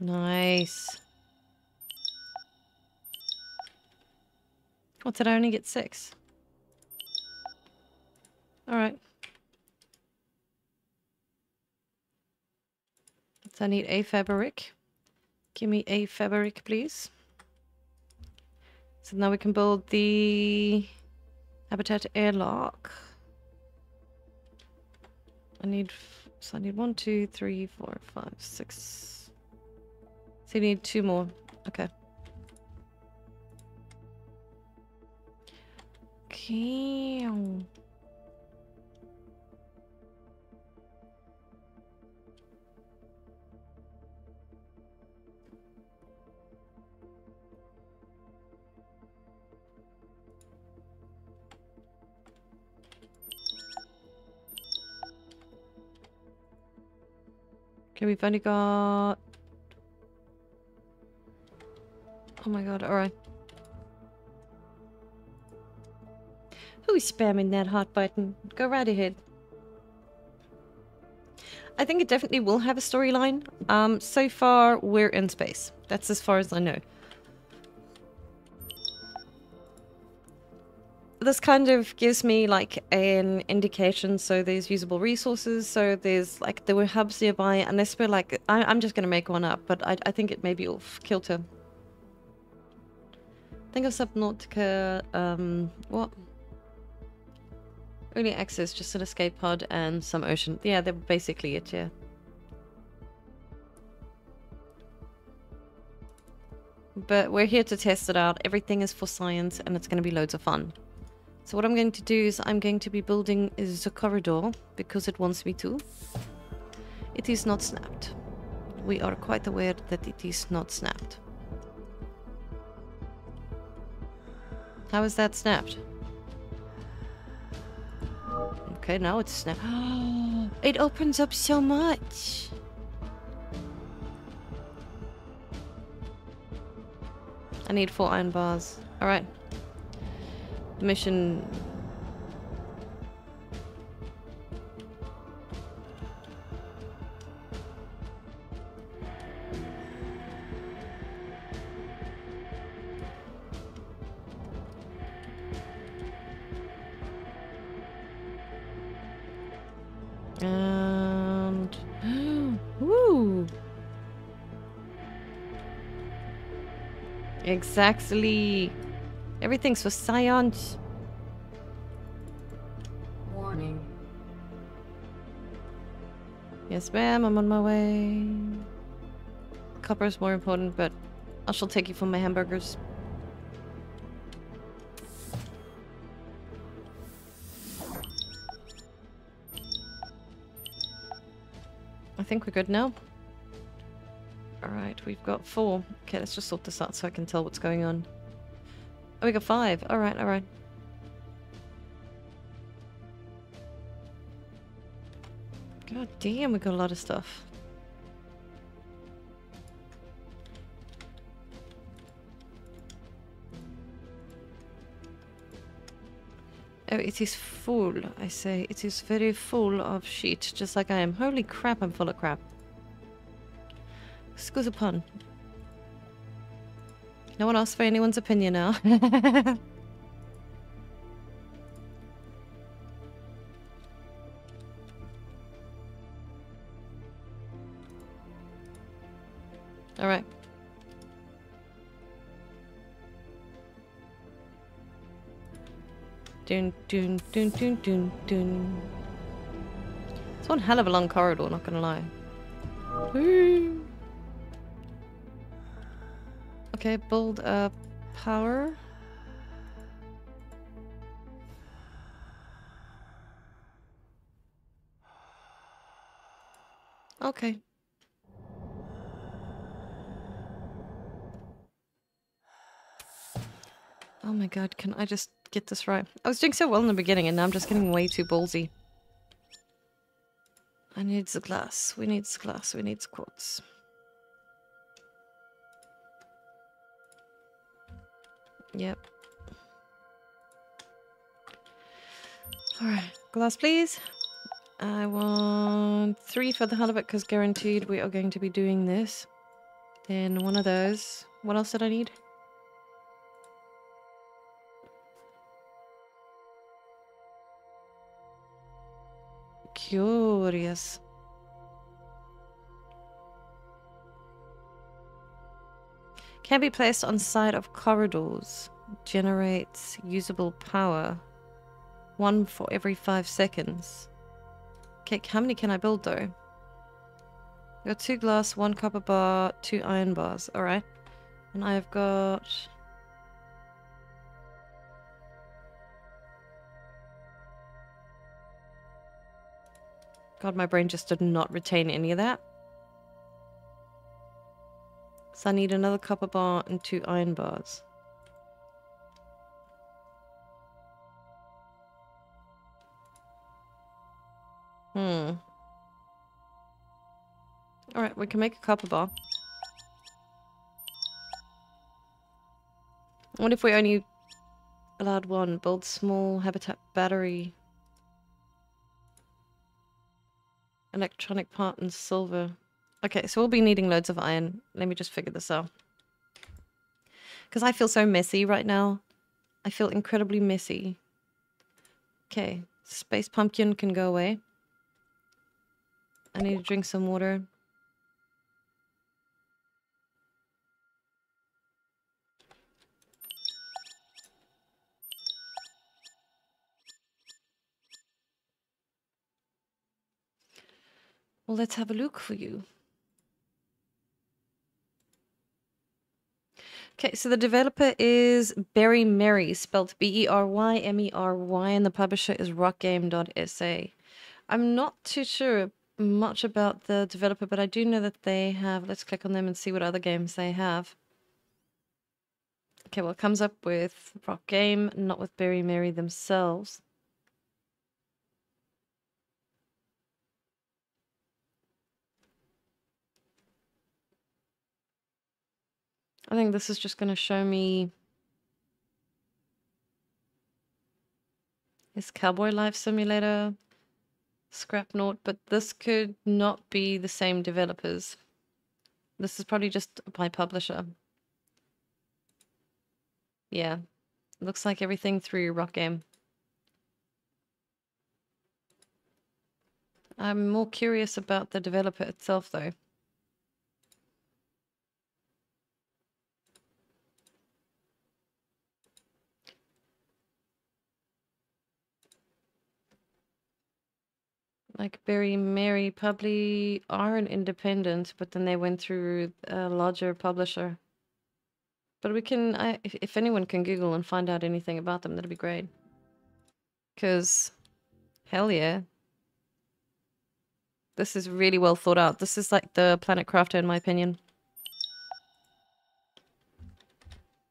Speaker 1: Nice. What did I only get six? Alright. So I need a fabric. Give me a fabric, please. So now we can build the habitat airlock. I need, so I need one, two, three, four, five, six. So you need two more. Okay. Okay. Um, Okay, we've only got... Oh my god, alright. Who's spamming that hot button? Go right ahead. I think it definitely will have a storyline. Um, so far, we're in space. That's as far as I know. This kind of gives me like an indication. So there's usable resources. So there's like there were hubs nearby, and we're like I, am just gonna make one up, but I, I think it may be off kilter. Think of Subnautica. Um, what? Early access, just an escape pod and some ocean. Yeah, they're basically it. Yeah. But we're here to test it out. Everything is for science and it's going to be loads of fun. So what I'm going to do is I'm going to be building the corridor because it wants me to. It is not snapped. We are quite aware that it is not snapped. How is that snapped? Okay, now it's snapped. <gasps> it opens up so much. I need four iron bars. Alright mission... And... <gasps> Woo! Exactly. Everything's for science.
Speaker 2: Warning.
Speaker 1: Yes, ma'am, I'm on my way. Copper's more important, but I shall take you for my hamburgers. I think we're good now. Alright, we've got four. Okay, let's just sort this out so I can tell what's going on. Oh, we got five. Alright, alright. God damn, we got a lot of stuff. Oh, it is full, I say. It is very full of shit, just like I am. Holy crap, I'm full of crap. Excuse a pun. No one asked for anyone's opinion now. <laughs> Alright. Dun dun dun dun dun dun. It's one hell of a long corridor, not gonna lie. Whee! Okay, build up power. Okay. Oh my god, can I just get this right? I was doing so well in the beginning and now I'm just getting way too ballsy. I need the glass. We need the glass. We need the quartz. Yep. Alright, glass please. I want three for the it because guaranteed we are going to be doing this. Then one of those. What else did I need? Curious. Can be placed on side of corridors. Generates usable power. One for every five seconds. Okay, how many can I build though? I got two glass, one copper bar, two iron bars. Alright. And I've got... God, my brain just did not retain any of that. So I need another copper bar and two iron bars. Hmm. Alright, we can make a copper bar. What if we only allowed one? Build small habitat battery. Electronic part and silver. Okay, so we'll be needing loads of iron. Let me just figure this out. Because I feel so messy right now. I feel incredibly messy. Okay, space pumpkin can go away. I need to drink some water. Well, let's have a look for you. Okay, so the developer is Berry Merry, spelled B E R Y M E R Y, and the publisher is rockgame.sa. I'm not too sure much about the developer, but I do know that they have. Let's click on them and see what other games they have. Okay, well, it comes up with Rock Game, not with Berry Merry themselves. I think this is just going to show me this Cowboy Life Simulator, Scrapnaut, but this could not be the same developers. This is probably just by publisher. Yeah, looks like everything through Rock Game. I'm more curious about the developer itself, though. Like Berry Merry probably are an independent, but then they went through a larger publisher. But we can, I, if, anyone can Google and find out anything about them, that'd be great. Because, hell yeah. This is really well thought out. This is like the Planet Crafter, in my opinion.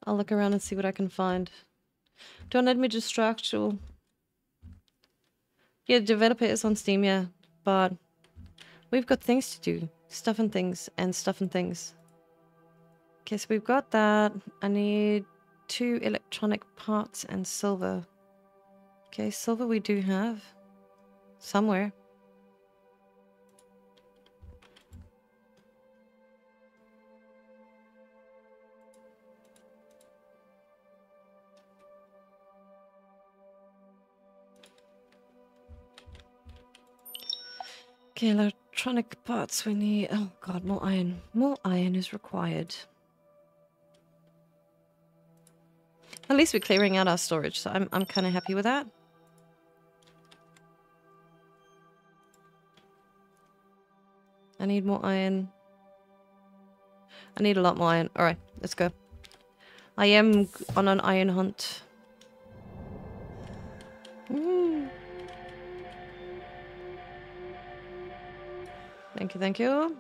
Speaker 1: I'll look around and see what I can find. Don't let me distract you. Yeah, developer is on Steam, yeah, but we've got things to do. Stuff and things and stuff and things. Okay, so we've got that. I need two electronic parts and silver. Okay, silver we do have. Somewhere. Okay, electronic parts we need. Oh god, more iron. More iron is required. At least we're clearing out our storage, so I'm, I'm kind of happy with that. I need more iron. I need a lot more iron. Alright, let's go. I am on an iron hunt. Mm. Thank you, thank you.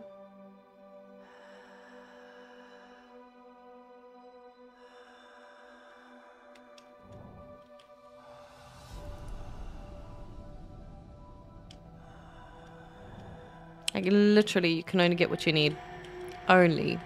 Speaker 1: Like, literally, you can only get what you need. Only.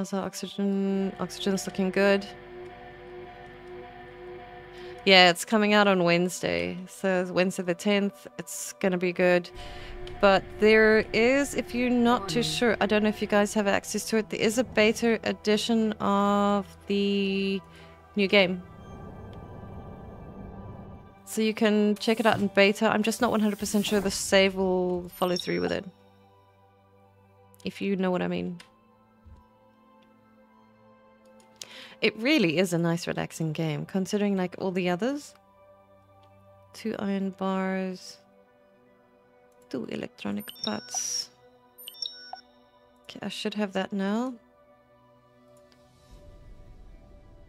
Speaker 1: How's our oxygen? Oxygen's looking good. Yeah, it's coming out on Wednesday. So Wednesday the 10th. It's going to be good. But there is, if you're not too sure, I don't know if you guys have access to it, there is a beta edition of the new game. So you can check it out in beta. I'm just not 100% sure the save will follow through with it. If you know what I mean. It really is a nice relaxing game, considering like all the others. Two iron bars. Two electronic parts. Okay, I should have that now.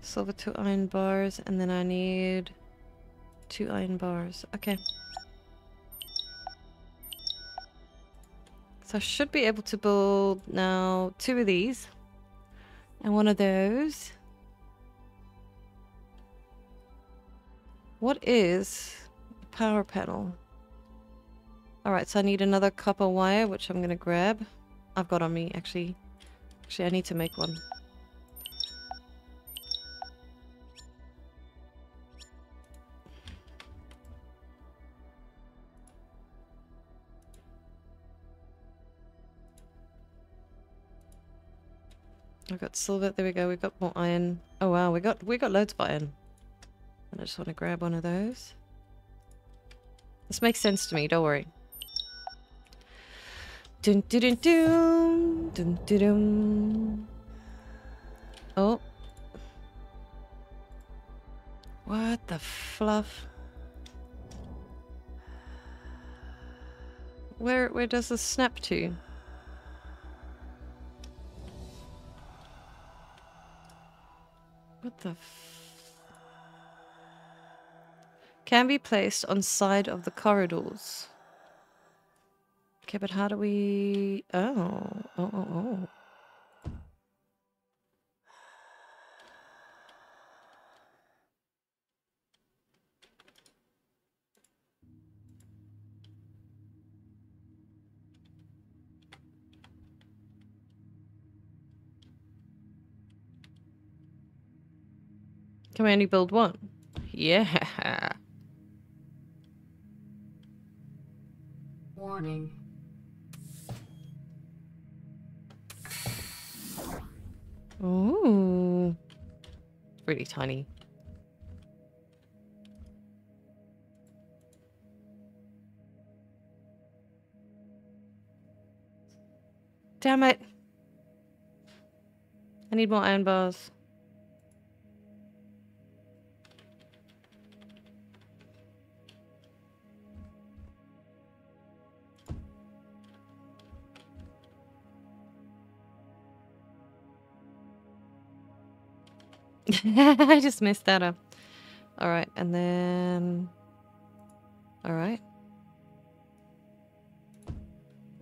Speaker 1: Silver two iron bars, and then I need two iron bars. Okay. So I should be able to build now two of these and one of those. What is the power panel? Alright, so I need another copper wire, which I'm going to grab. I've got on me, actually. Actually, I need to make one. I've got silver. There we go. We've got more iron. Oh wow, we got we got loads of iron. I just want to grab one of those. This makes sense to me, don't worry. Dun dun dun dun dun dun dun. Oh. What the fluff? Where where does this snap to? What the Can be placed on side of the corridors. Okay, but how do we... Oh, oh, oh, oh. Can we only build one? Yeah. <laughs>
Speaker 2: Warning.
Speaker 1: Ooh. Really tiny. Damn it. I need more iron bars. <laughs> I just messed that up. Alright, and then... Alright.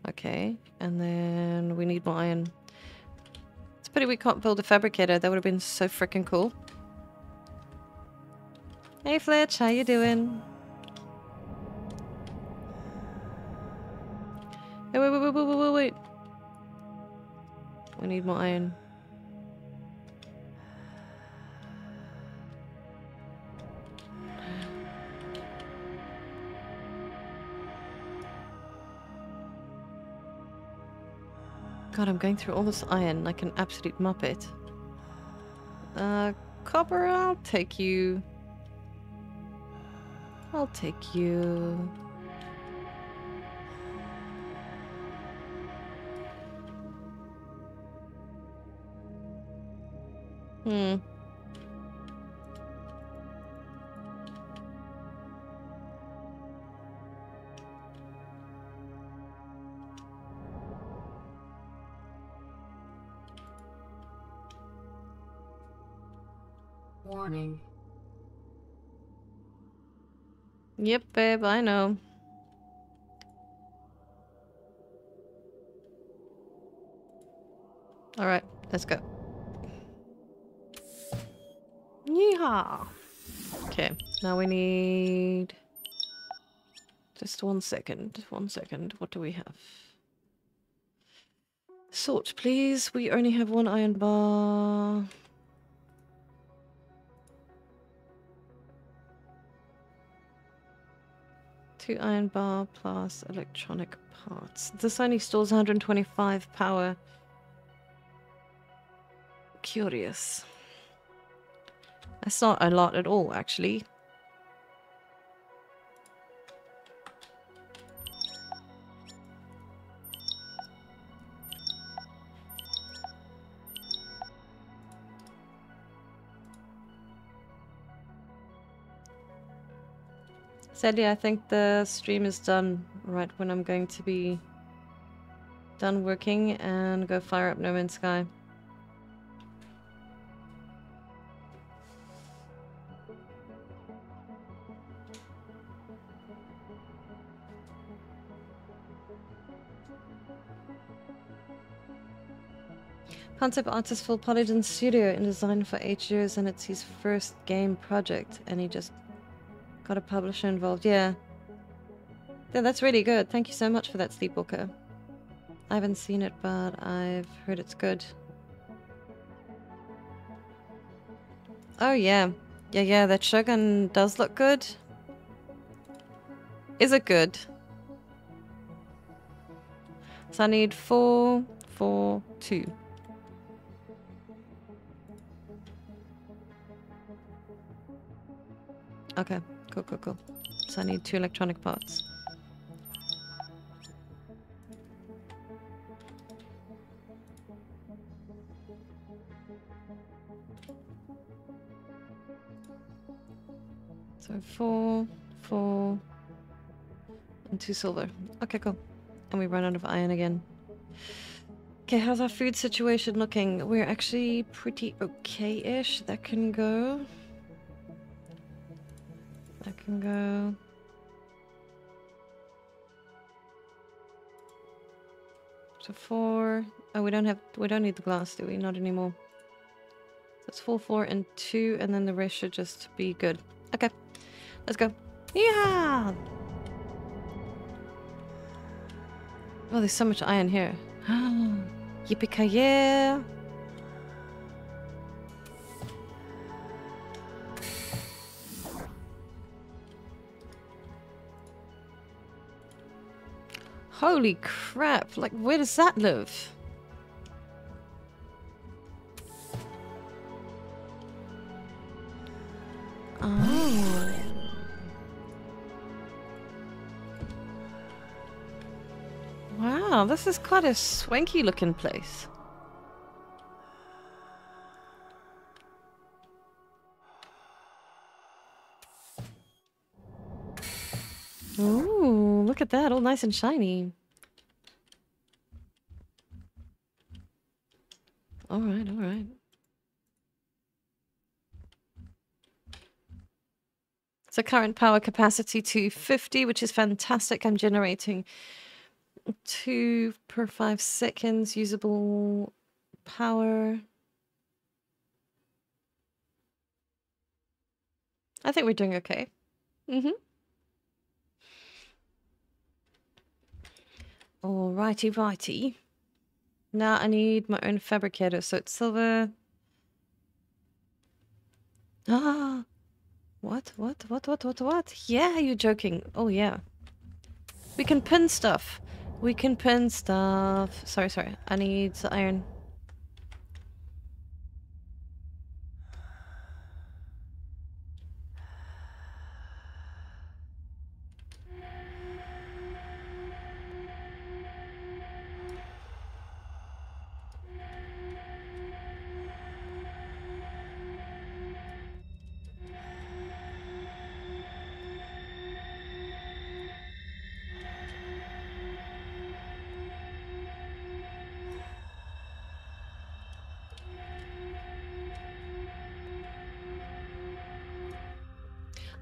Speaker 1: Okay, and then we need more iron. It's pity we can't build a fabricator. That would have been so freaking cool. Hey Fletch, how you doing? Hey, wait, wait, wait, wait, wait, wait. We need more iron. God, I'm going through all this iron like an absolute muppet. Uh, copper, I'll take you. I'll take you. Hmm.
Speaker 2: Warning.
Speaker 1: Yep, babe, I know. Alright, let's go. Yeehaw! Okay, now we need... Just one second, one second. What do we have? Salt, please. We only have one iron bar. Two iron bar plus electronic parts. This only stores 125 power. Curious. That's not a lot at all, actually. Sadly, I think the stream is done right when I'm going to be done working and go fire up No Man's Sky. Concept artist for Polygon Studio in design for eight years and it's his first game project and he just got a publisher involved. Yeah. Yeah, that's really good. Thank you so much for that, Sleepwalker. I haven't seen it, but I've heard it's good. Oh, yeah. Yeah, yeah, that Shogun does look good. Is it good? So I need four, four, two. Okay, cool, cool, cool. So I need two electronic parts. So four, four, and two silver. Okay, cool. And we run out of iron again. Okay, how's our food situation looking? We're actually pretty okay-ish. That can go. That can go. So four. Oh, we don't have. We don't need the glass, do we? Not anymore. That's four, four, and two, and then the rest should just be good. Okay, let's go. Yeah. Oh, there's so much iron here. <gasps> Yippee Holy crap! Like, where does that live? Oh. Wow, this is quite a swanky looking place. Ooh, look at that, all nice and shiny. All right, all right. So current power capacity to 50, which is fantastic. I'm generating two per five seconds usable power. I think we're doing okay. Mm-hmm. Alrighty, righty. Now I need my own fabricator, so it's silver. Ah, what, what, what, what, what, what? Yeah, you're joking. Oh, yeah. We can pin stuff. We can pin stuff. Sorry, sorry. I need iron.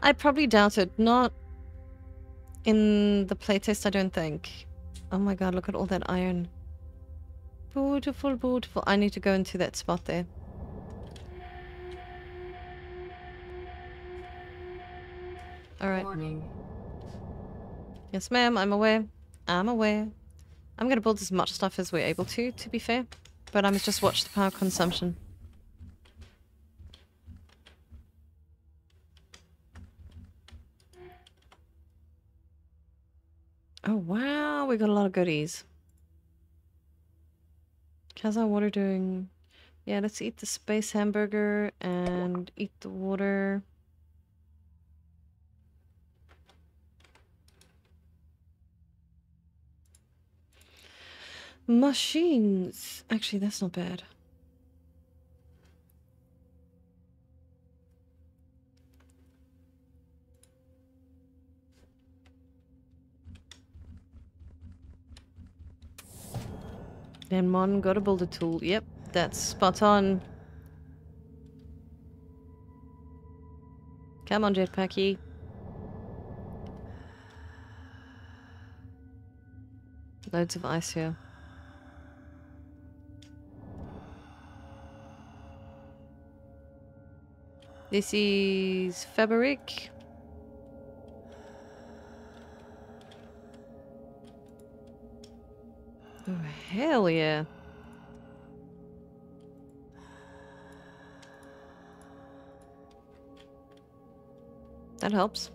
Speaker 1: I probably doubt it. Not in the playtest, I don't think. Oh my god, look at all that iron. Beautiful, beautiful. I need to go into that spot there. Alright. Yes, ma'am, I'm aware. I'm aware. I'm gonna build as much stuff as we're able to, to be fair. But I must just watch the power consumption. Oh, wow. We got a lot of goodies. Our water doing? Yeah, let's eat the space hamburger and eat the water. Machines. Actually, that's not bad. And Mon got to build a tool. Yep, that's spot on. Come on, Jetpacky. Loads of ice here. This is fabric. Hell yeah. That helps.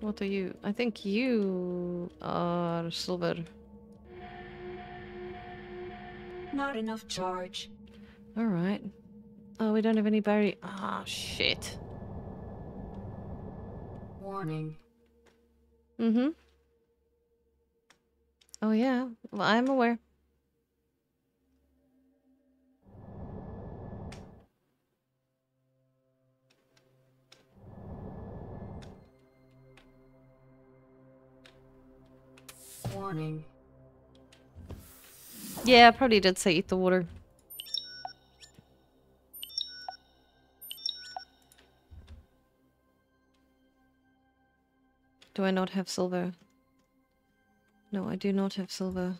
Speaker 1: What are you? I think you are silver.
Speaker 2: Not enough charge.
Speaker 1: Alright. Oh, we don't have any berry. Ah, oh, shit.
Speaker 2: Warning.
Speaker 1: Mm-hmm. Oh, yeah. Well, I'm aware.
Speaker 2: Warning.
Speaker 1: Yeah, I probably did say eat the water. Do I not have silver? No, I do not have silver.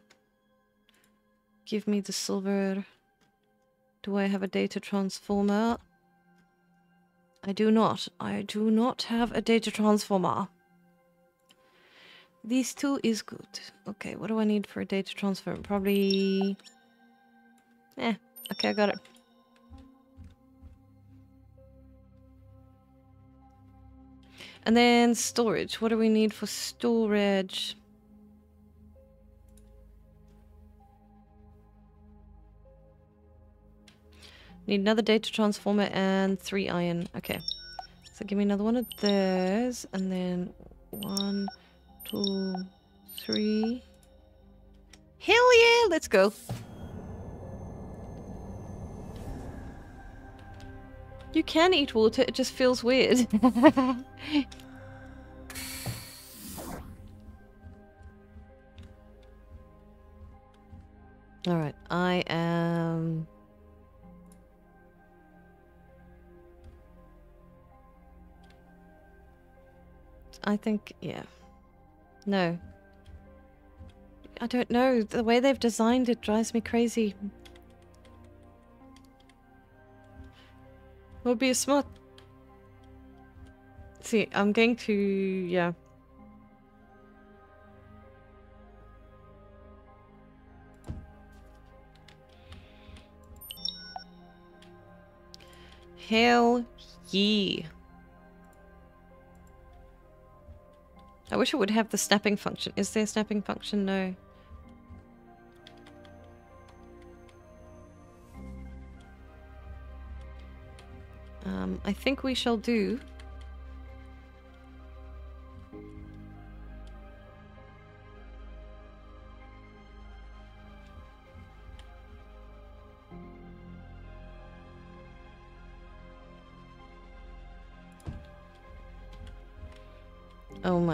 Speaker 1: Give me the silver. Do I have a data transformer? I do not. I do not have a data transformer. These two is good. Okay, what do I need for a data transfer? Probably... Eh, okay, I got it. And then storage. What do we need for storage? Need another data transformer and three iron. Okay. So give me another one of those. And then one, two, three. Hell yeah! Let's go. You can eat water, it just feels weird. <laughs> Alright, I am... I think, yeah. No. I don't know. The way they've designed it drives me crazy. Would be a smart... See, I'm going to... yeah. Hell yeah. I wish it would have the snapping function. Is there a snapping function? No. Um, I think we shall do.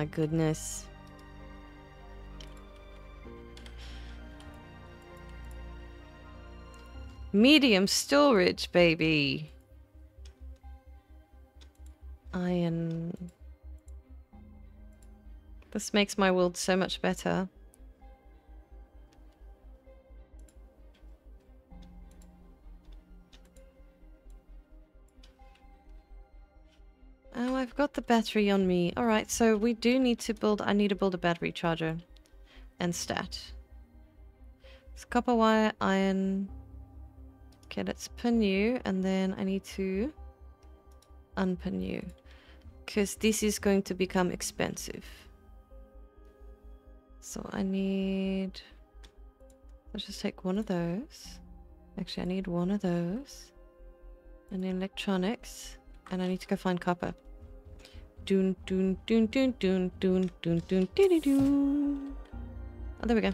Speaker 1: My goodness. Medium storage, baby. Iron. This makes my world so much better. I've got the battery on me. Alright, so we do need to build... I need to build a battery charger. And stat. It's copper wire, iron... Okay, let's pin you, and then I need to unpin you. Because this is going to become expensive. So I need... Let's just take one of those. Actually, I need one of those. And electronics. And I need to go find copper. Doon, doon, doon, doon, doon, doon, doon, doon, doon, doon. Oh, there we go.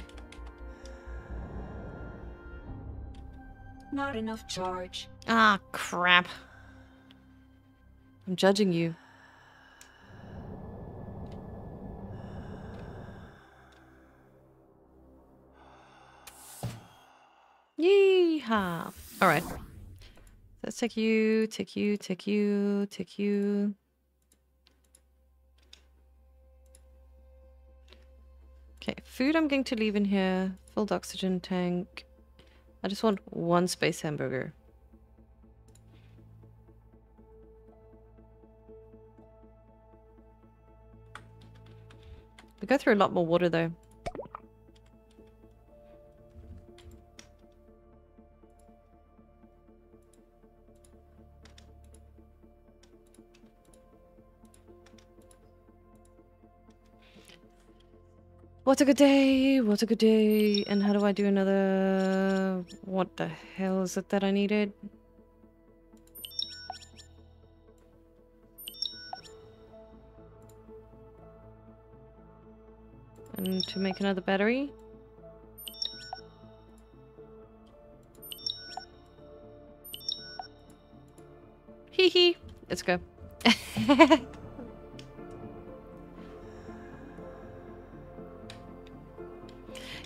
Speaker 2: Not enough charge.
Speaker 1: Ah, crap. I'm judging you. Yeehaw. Alright. Let's take you, take you, take you, take you. Okay, food I'm going to leave in here. Filled oxygen tank. I just want one space hamburger. We go through a lot more water though. What a good day, what a good day. And how do I do another... What the hell is it that I needed? And to make another battery? Hee hee. Let's go. <laughs>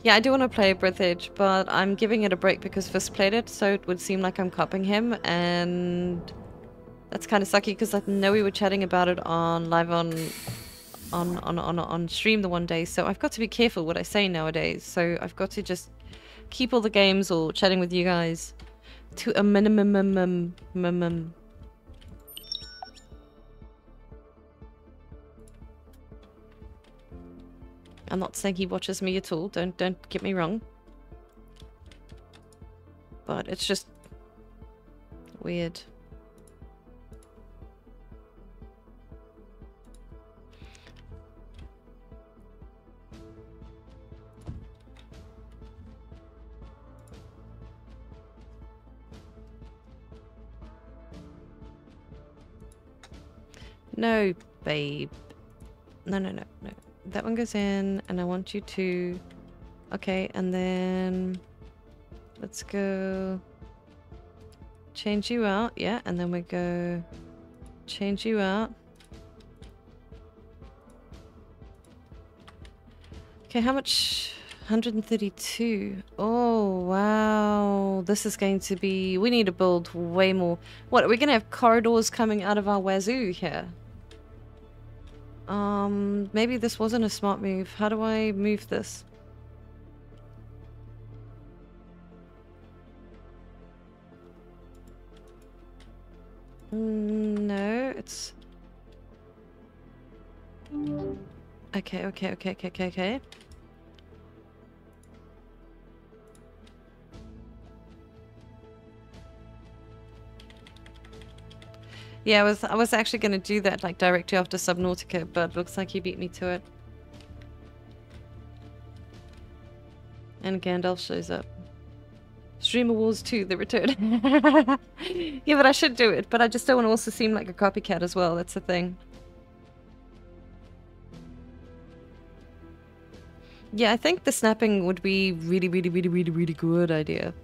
Speaker 1: Yeah, I do want to play Breathedge, but I'm giving it a break because Fist played it, so it would seem like I'm copying him, and that's kind of sucky because I know we were chatting about it on live on on on on on stream the one day, so I've got to be careful what I say nowadays. So I've got to just keep all the games or chatting with you guys to a minimum minimum minimum. I'm not saying he watches me at all. Don't don't get me wrong. But it's just weird. No, babe. No, no, no, no. That one goes in, and I want you to... Okay, and then... Let's go... Change you out, yeah, and then we go... Change you out. Okay, how much? 132. Oh, wow. This is going to be... We need to build way more. What, are we going to have corridors coming out of our wazoo here? Um, maybe this wasn't a smart move. How do I move this? Mm, no, it's... Okay, okay, okay, okay, okay, okay. Yeah, I was I was actually going to do that like directly after Subnautica, but looks like he beat me to it. And Gandalf shows up. Streamer Wars 2, the return. <laughs> yeah, but I should do it, but I just don't want to also seem like a copycat as well, that's the thing. Yeah, I think the snapping would be really, really, really, really, really good idea.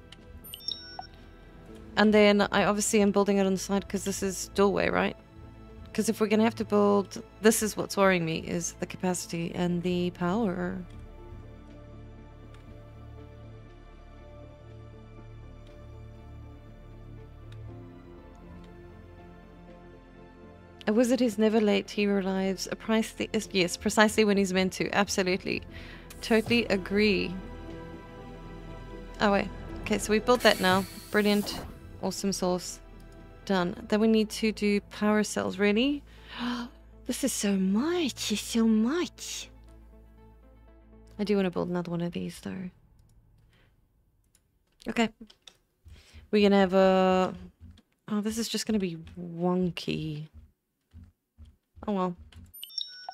Speaker 1: And then I obviously am building it on the side because this is doorway, right? Because if we're going to have to build... This is what's worrying me, is the capacity and the power. A wizard is never late, he arrives a price yes, precisely when he's meant to. Absolutely. Totally agree. Oh wait. Okay, so we built that now. Brilliant. Awesome source. Done. Then we need to do power cells. Really? <gasps> this is so much. It's so much. I do want to build another one of these though. Okay. We're gonna have a... Oh, this is just gonna be wonky. Oh well.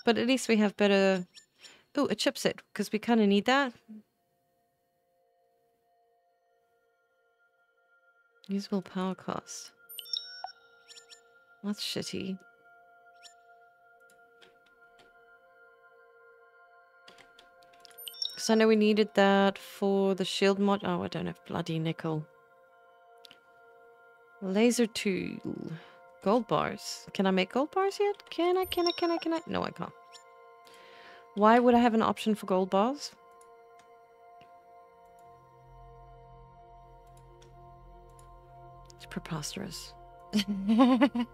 Speaker 1: But at least we have better... Oh, a chipset, because we kind of need that. Usable power cost. That's shitty. Because I know we needed that for the shield mod. Oh, I don't have bloody nickel. Laser tool. Gold bars. Can I make gold bars yet? Can I, can I, can I, can I? No, I can't. Why would I have an option for gold bars? Preposterous. <laughs> oh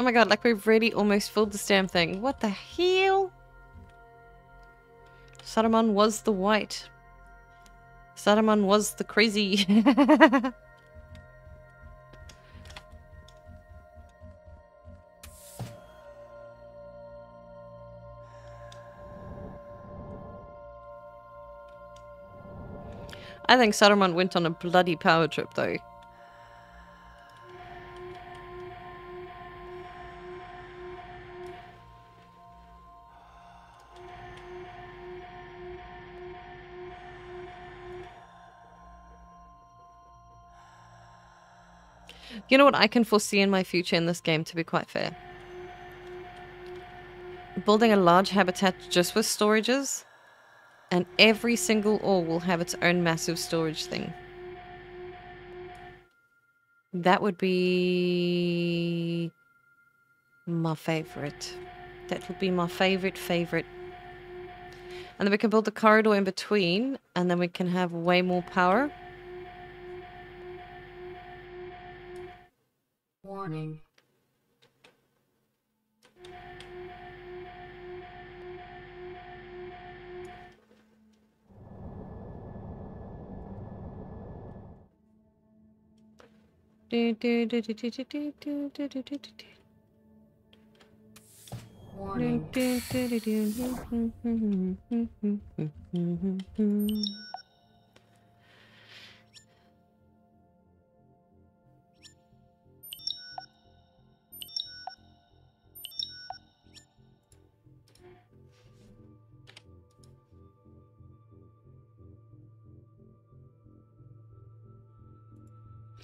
Speaker 1: my god, like we've really almost filled this damn thing. What the hell? Saruman was the white. Saruman was the crazy. <laughs> I think Saruman went on a bloody power trip though. You know what I can foresee in my future in this game, to be quite fair? Building a large habitat just with storages and every single ore will have its own massive storage thing. That would be my favorite. That would be my favorite favorite. And then we can build a corridor in between and then we can have way more power.
Speaker 2: Warning.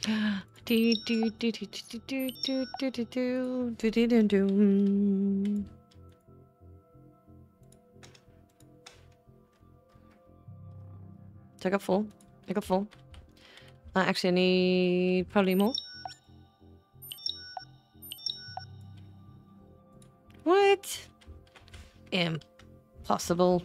Speaker 2: Yeah.
Speaker 1: Do, do, do, do, do, do, do, do, do, do, do, do, do. So I got full. I got full. I actually need probably more. What? Impossible.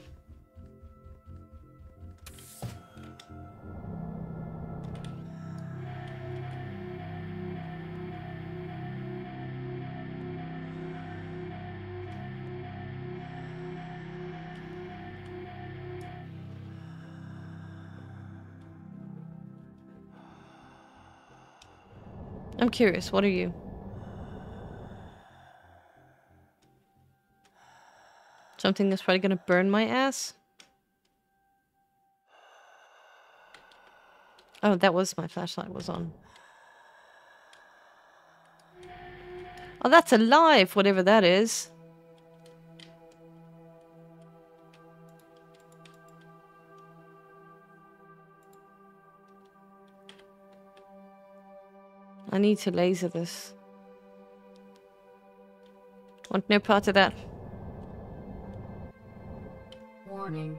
Speaker 1: I'm curious, what are you? Something that's probably gonna burn my ass? Oh, that was my flashlight was on. Oh, that's alive, whatever that is. I need to laser this. Want no part of that.
Speaker 2: Warning.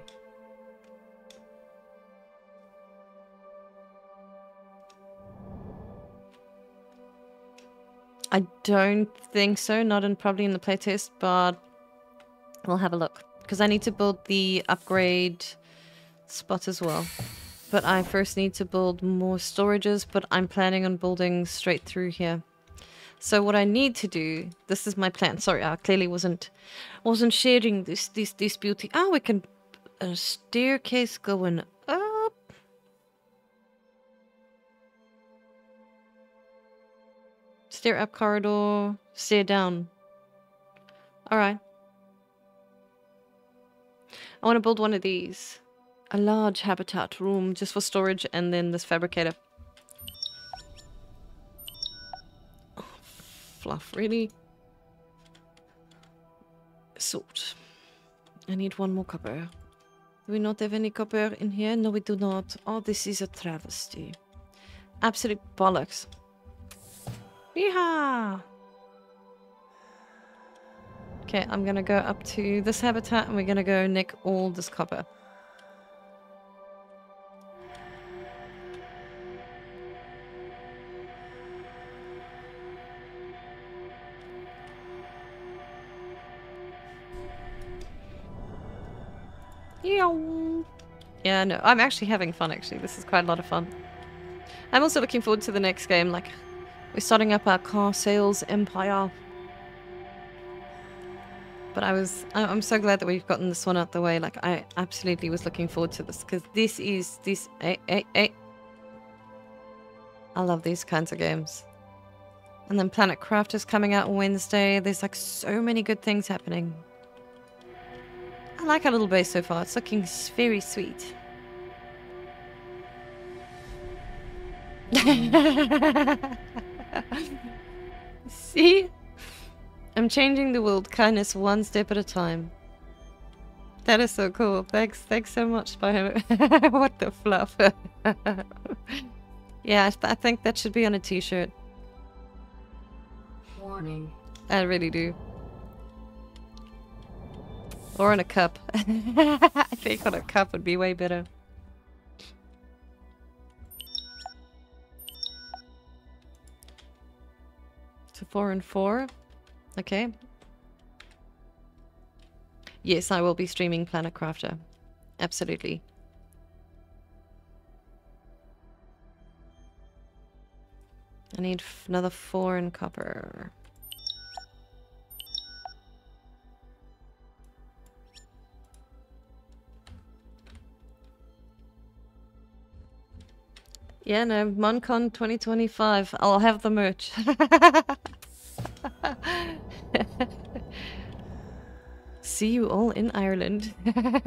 Speaker 1: I don't think so, not in probably in the playtest, but we'll have a look. Because I need to build the upgrade spot as well. But I first need to build more storages, but I'm planning on building straight through here. So what I need to do, this is my plan. Sorry, I clearly wasn't wasn't sharing this this this beauty. Oh, we can a staircase going up. Stair up corridor, stair down. All right. I want to build one of these. A large habitat room just for storage and then this fabricator. Oh, fluff, really? Salt. I need one more copper. Do we not have any copper in here? No, we do not. Oh, this is a travesty. Absolute bollocks. Yeehaw! Okay, I'm gonna go up to this habitat and we're gonna go nick all this copper. Yeah, no, I'm actually having fun, actually. This is quite a lot of fun. I'm also looking forward to the next game. Like, we're starting up our car sales empire. But I was, I'm so glad that we've gotten this one out the way. Like, I absolutely was looking forward to this because this is, this. I love these kinds of games. And then Planet Craft is coming out Wednesday. There's like so many good things happening. I like our little base so far. It's looking very sweet. <laughs> See? I'm changing the world kindness one step at a time. That is so cool. Thanks, thanks so much, Spyhammer. <laughs> what the fluff. <laughs> yeah, I, th- I think that should be on a t-shirt.
Speaker 2: Warning.
Speaker 1: I really do. Or on a cup. I think on a cup would be way better. So four and four. Okay. Yes, I will be streaming Planet Crafter. Absolutely. I need another four in copper. Yeah, no, MonCon 2025. I'll have the merch. <laughs> See you all in Ireland. <laughs>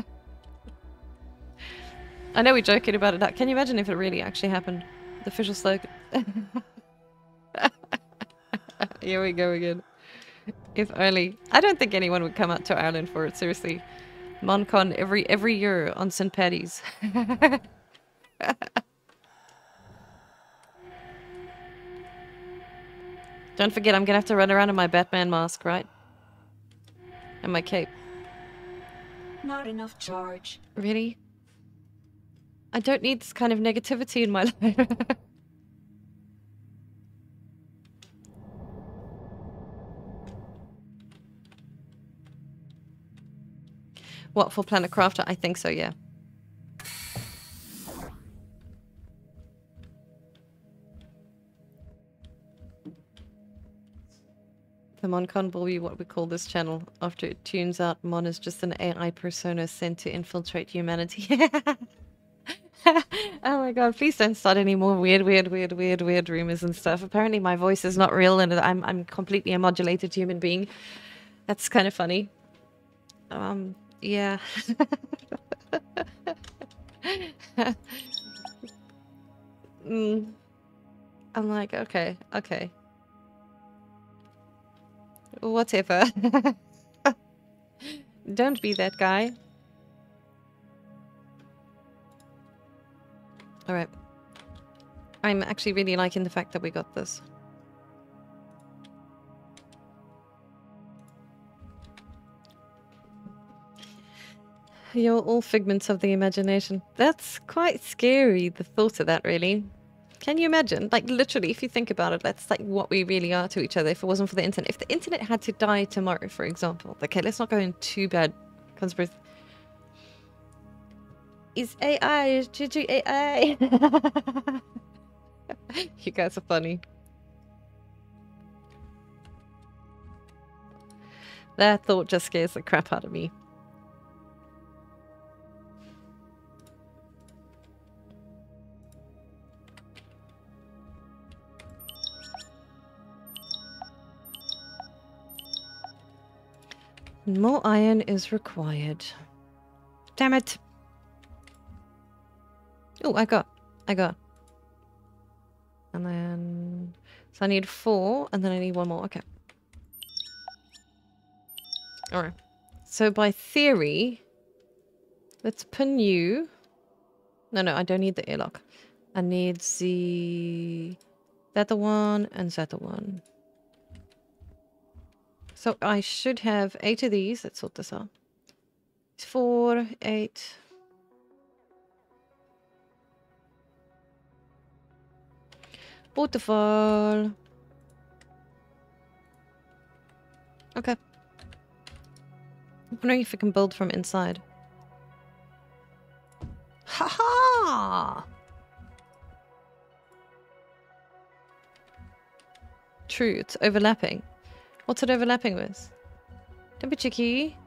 Speaker 1: I know we're joking about it. Can you imagine if it really actually happened? The official slogan. <laughs> Here we go again. If only. I don't think anyone would come out to Ireland for it, seriously. MonCon every every year on St. Paddy's. Don't forget, I'm gonna have to run around in my Batman mask, right? And my cape.
Speaker 2: Not enough charge.
Speaker 1: Really? I don't need this kind of negativity in my <laughs> life. what, for Planet Crafter? I think so, yeah. The MonCon will be what we call this channel. After it tunes out, Mon is just an AI persona sent to infiltrate humanity. <laughs> oh my god, please don't start any more weird, weird, weird, weird, weird rumors and stuff. Apparently my voice is not real and I'm I'm completely a modulated human being. That's kind of funny. Um yeah. <laughs> mm. I'm like, okay, okay. Whatever. <laughs> Don't be that guy. Alright. I'm actually really liking the fact that we got this. You're all figments of the imagination. That's quite scary, the thought of that, really. Can you imagine? Like, literally, if you think about it, that's like what we really are to each other if it wasn't for the internet. If the internet had to die tomorrow, for example, okay, let's not go in too bad conspiracy. Is AI, is GG AI. you guys are funny. That thought just scares the crap out of me. More iron is required. Damn it. Oh, I got. I got. And then... So I need four, and then I need one more. Okay. Alright. So by theory... Let's pin you... No, no, I don't need the airlock. I need the... That the one, and that the one. So I should have eight of these. Let's sort this out. It's four, eight. Waterfall. Okay. I'm wondering if we can build from inside. Ha ha! True, it's overlapping. What's it overlapping with? Don't be cheeky.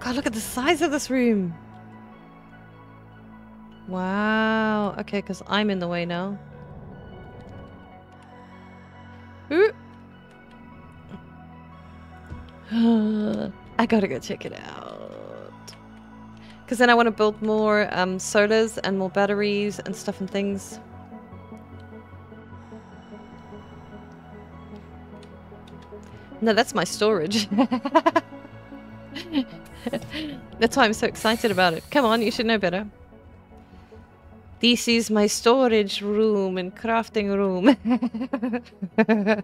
Speaker 1: God, look at the size of this room. Wow. Okay, because I'm in the way now. Ooh. <sighs> I gotta go check it out. Because then I want to build more um, solars and more batteries and stuff and things. No, that's my storage. <laughs> that's why I'm so excited about it. Come on, you should know better. This is my storage room and crafting room. <laughs>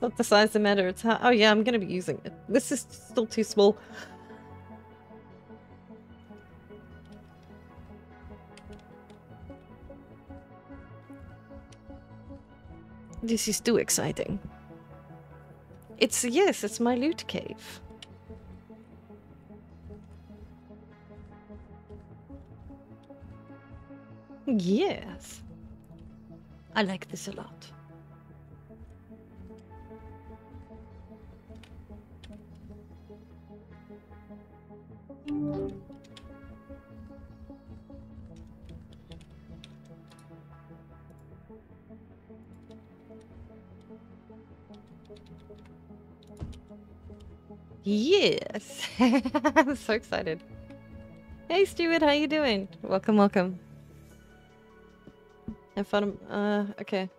Speaker 1: not the size that matter. It's how. Oh yeah, I'm gonna be using it. This is still too small. This is too exciting. It's, yes, it's my loot cave. Yes. I like this a lot. Yes. I'm <laughs> so excited. Hey Stuart, how you doing? Welcome, welcome. Have fun. Uh, okay.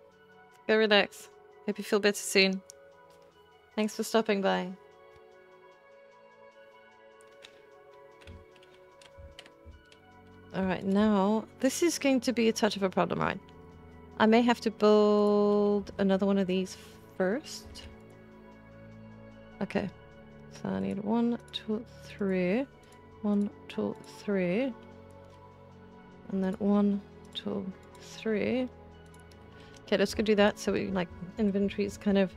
Speaker 1: Go relax. Hope you feel better soon. Thanks for stopping by. Alright, now this is going to be a touch of a problem, right? I may have to build another one of these first. Okay. So I need one, two, three. One, two, three. And then one, two, three. Okay, let's go do that so we like inventory is kind of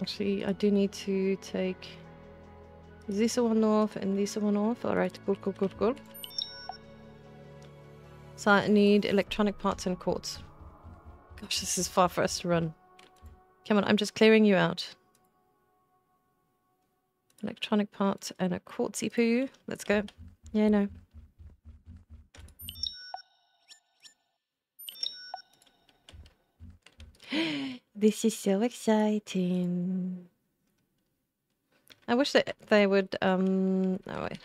Speaker 1: Actually, I do need to take this one off and this one off. Alright, cool, cool, cool, cool. So I need electronic parts and quartz. Gosh, this is far for us to run. Come on, I'm just clearing you out. Electronic parts and a quartzy poo. Let's go. Yeah, no. <gasps> this is so exciting. I wish that they would, um, oh wait.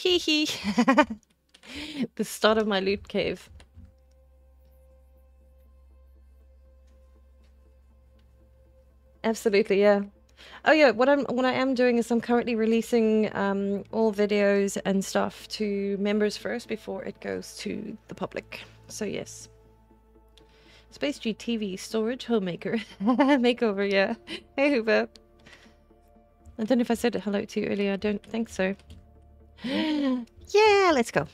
Speaker 1: Hee hee. <laughs> the start of my loot cave. Absolutely, yeah. Oh yeah, what I'm what I am doing is I'm currently releasing um, all videos and stuff to members first before it goes to the public. So yes. Space G TV storage homemaker <laughs> makeover, yeah. Hey Hoover. I don't know if I said hello to you earlier. I don't think so. <gasps> yeah, let's go.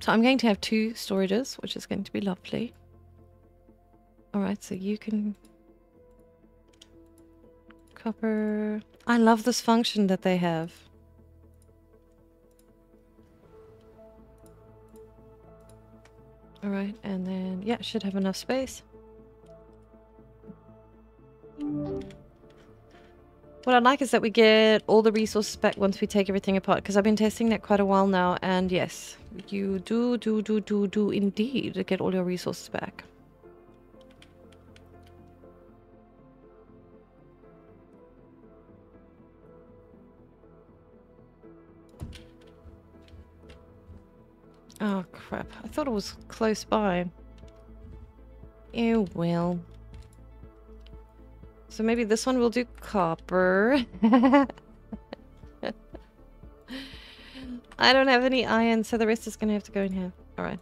Speaker 1: So I'm going to have two storages, which is going to be lovely. Alright, so you can... Copper... I love this function that they have. Alright, and then, yeah, should have enough space. What I like is that we get all the resources back once we take everything apart, because I've been testing that quite a while now, and yes, you do, do, do, do, do indeed get all your resources back. Oh crap, I thought it was close by. Oh well. So maybe this one will do copper. <laughs> I don't have any iron, so the rest is going to have to go in here. Alright.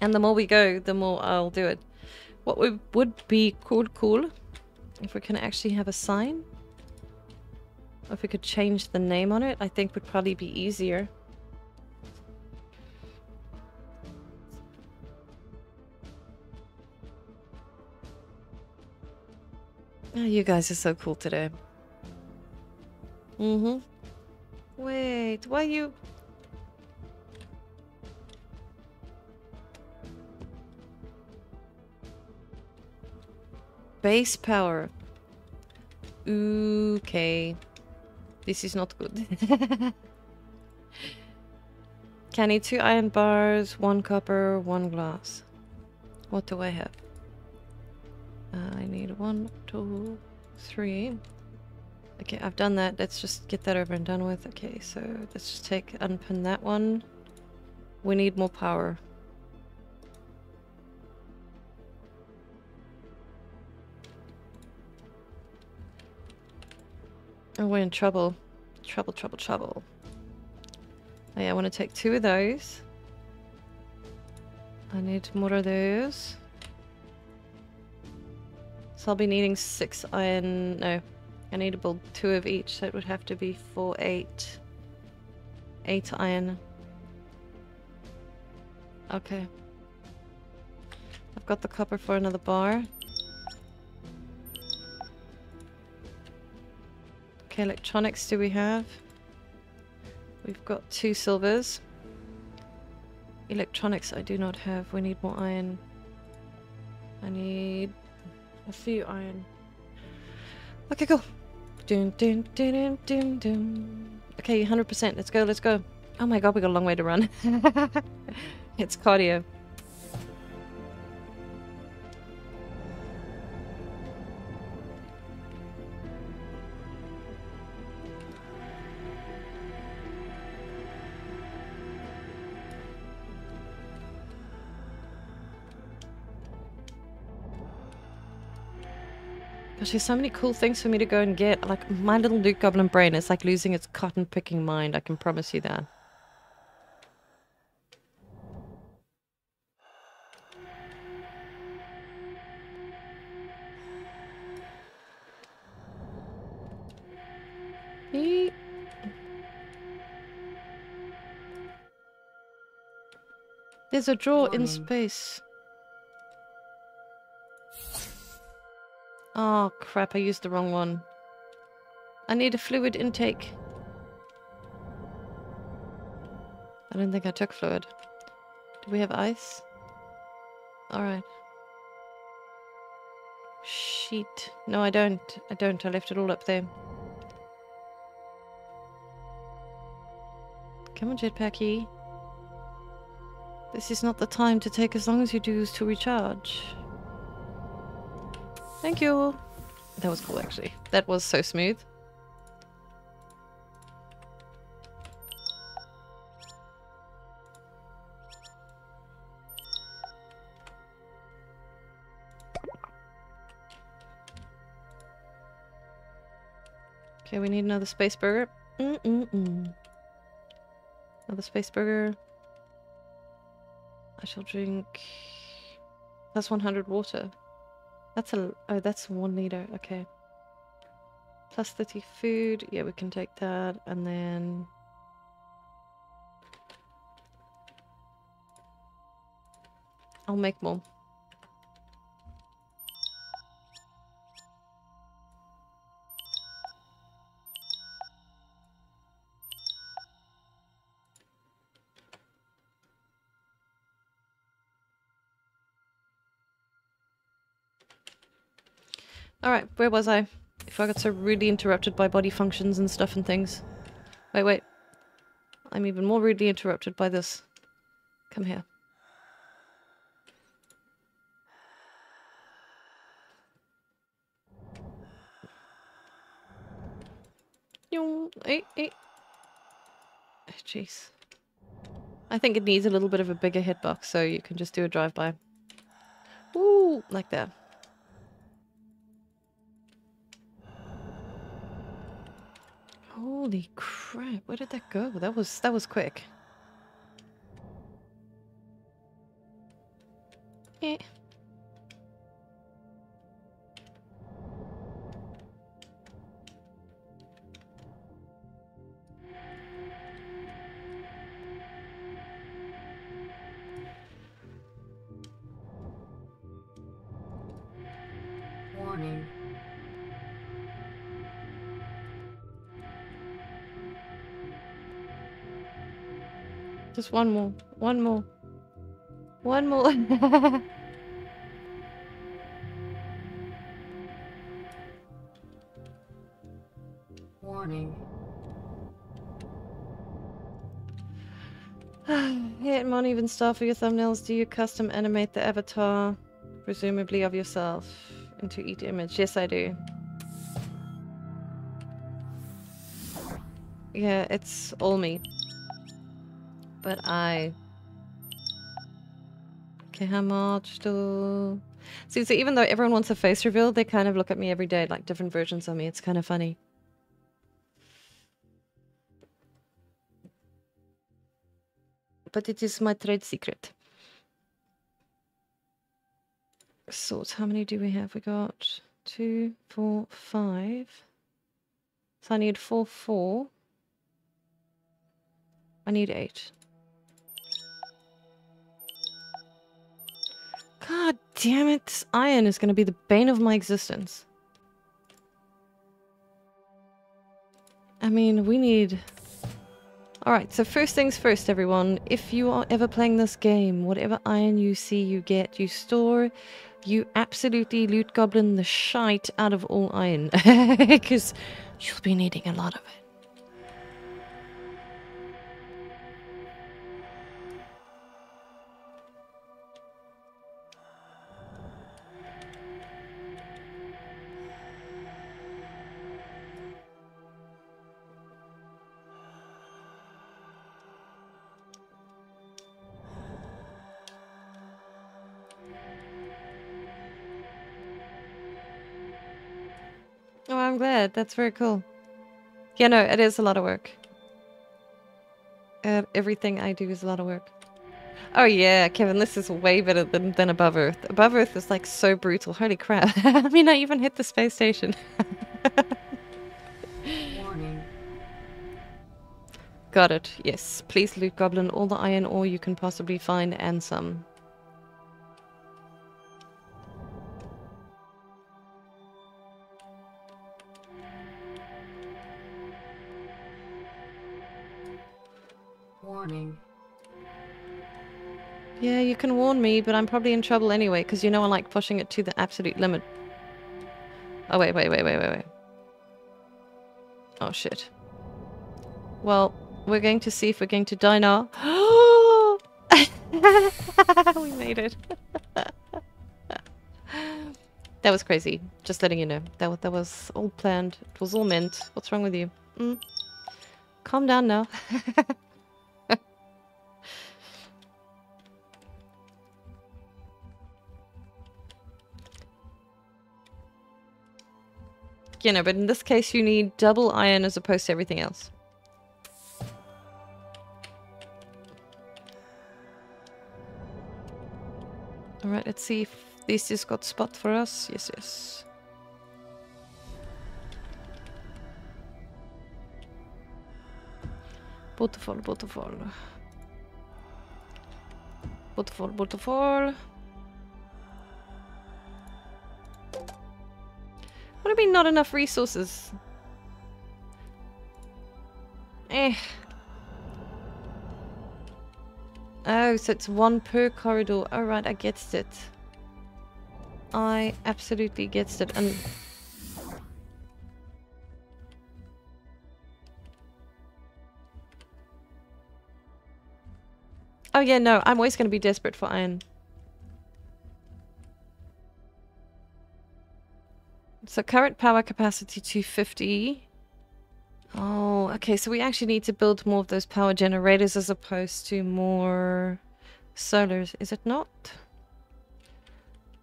Speaker 1: And the more we go, the more I'll do it. What would be cool, cool, if we can actually have a sign. If we could change the name on it, I think would probably be easier. Oh, you guys are so cool today. Mm-hmm. Wait, why you... Base power. Okay. This is not good. <laughs> Can need two iron bars, one copper, one glass. What do I have? Uh, I need one, two, three. Okay, I've done that. Let's just get that over and done with. Okay, so let's just take, unpin that one. We need more power. Oh, we're in trouble. Trouble, trouble, trouble. Oh, yeah, I want to take two of those. I need more of those. So I'll be needing six iron... No, I need to build two of each, so it would have to be four, eight. Eight iron. Okay. I've got the copper for another bar. Okay, electronics do we have? We've got two silvers. Electronics I do not have. We need more iron. I need a few iron. Okay, go. Dun, dun, dun, dun, dun, dun. Okay, 100%. Let's go, let's go. Oh my god, we got a long way to run. <laughs> it's cardio. Gosh, there's so many cool things for me to go and get. Like, my little Loot Goblin brain is like losing its cotton picking mind. I can promise you that. There's a drawer in space. Oh crap, I used the wrong one. I need a fluid intake. I don't think I took fluid. Do we have ice? Alright. Sheet. No, I don't. I don't. I left it all up there. Come on, jetpacky. This is not the time to take as long as you do to recharge. Thank you. That was cool, actually. That was so smooth. Okay, we need another space burger. Mm-mm-mm. Another space burger. I shall drink That's plus 100 water. That's a oh, that's one liter. Okay. Plus 30 food. Yeah, we can take that, and then I'll make more. Alright, where was I? If I got so rudely interrupted by body functions and stuff and things. Wait, wait. I'm even more rudely interrupted by this. Come here. Eh. Oh, Jeez. I think it needs a little bit of a bigger hitbox, so you can just do a drive-by. Ooh, like that. Holy crap, where did that go? That was that was quick. Eh. Just one more. One more. One more. <laughs>
Speaker 2: Warning. <sighs>
Speaker 1: Hit won't even start for your thumbnails. Do you custom animate the avatar, presumably of yourself, into each image? Yes, I do. Yeah, it's all me. But I. Okay, how much do. See, so even though everyone wants a face reveal, they kind of look at me every day like different versions of me. It's kind of funny. but it is my trade secret. So how many do we have? We got two, four, five. So I need four, four. I need eight. God damn it! This iron is going to be the bane of my existence. I mean, we need Alright, so first things first, everyone. If you are ever playing this game, whatever iron you see you get, you store, you absolutely loot goblin the shite out of all iron. <laughs> Because you'll be needing a lot of it. I'm. That's very cool. Yeah, no, it is a lot of work. Uh, everything I do is a lot of work. Oh yeah, Kevin, this is way better than, than Above Earth. Above Earth is like so brutal. Holy crap. I mean, I even hit the space station. <laughs> Got it. Yes. Please loot Goblin all the iron ore you can possibly find and some. Yeah, you can warn me, but I'm probably in trouble anyway, because you know I like pushing it to the absolute limit. Oh, wait, wait, wait, wait, wait, wait. Oh, shit. Well, we're going to see if we're going to die now. <gasps> <laughs> we made it. <laughs> that was crazy. Just letting you know. That, that was all planned. It was all meant. What's wrong with you? Mm. Calm down now. <laughs> you know, but in this case you need double iron as opposed to everything else. Alright, let's see if this has got spot for us. Yes, yes. Beautiful, beautiful. Beautiful, beautiful. What do you mean not enough resources? Eh. Oh, so it's one per corridor. Alright, I gets it. I absolutely gets it. And Oh yeah, no, I'm always going to be desperate for iron. So current power capacity 250. Oh, okay, so we actually need to build more of those power generators as opposed to more solars, is it not?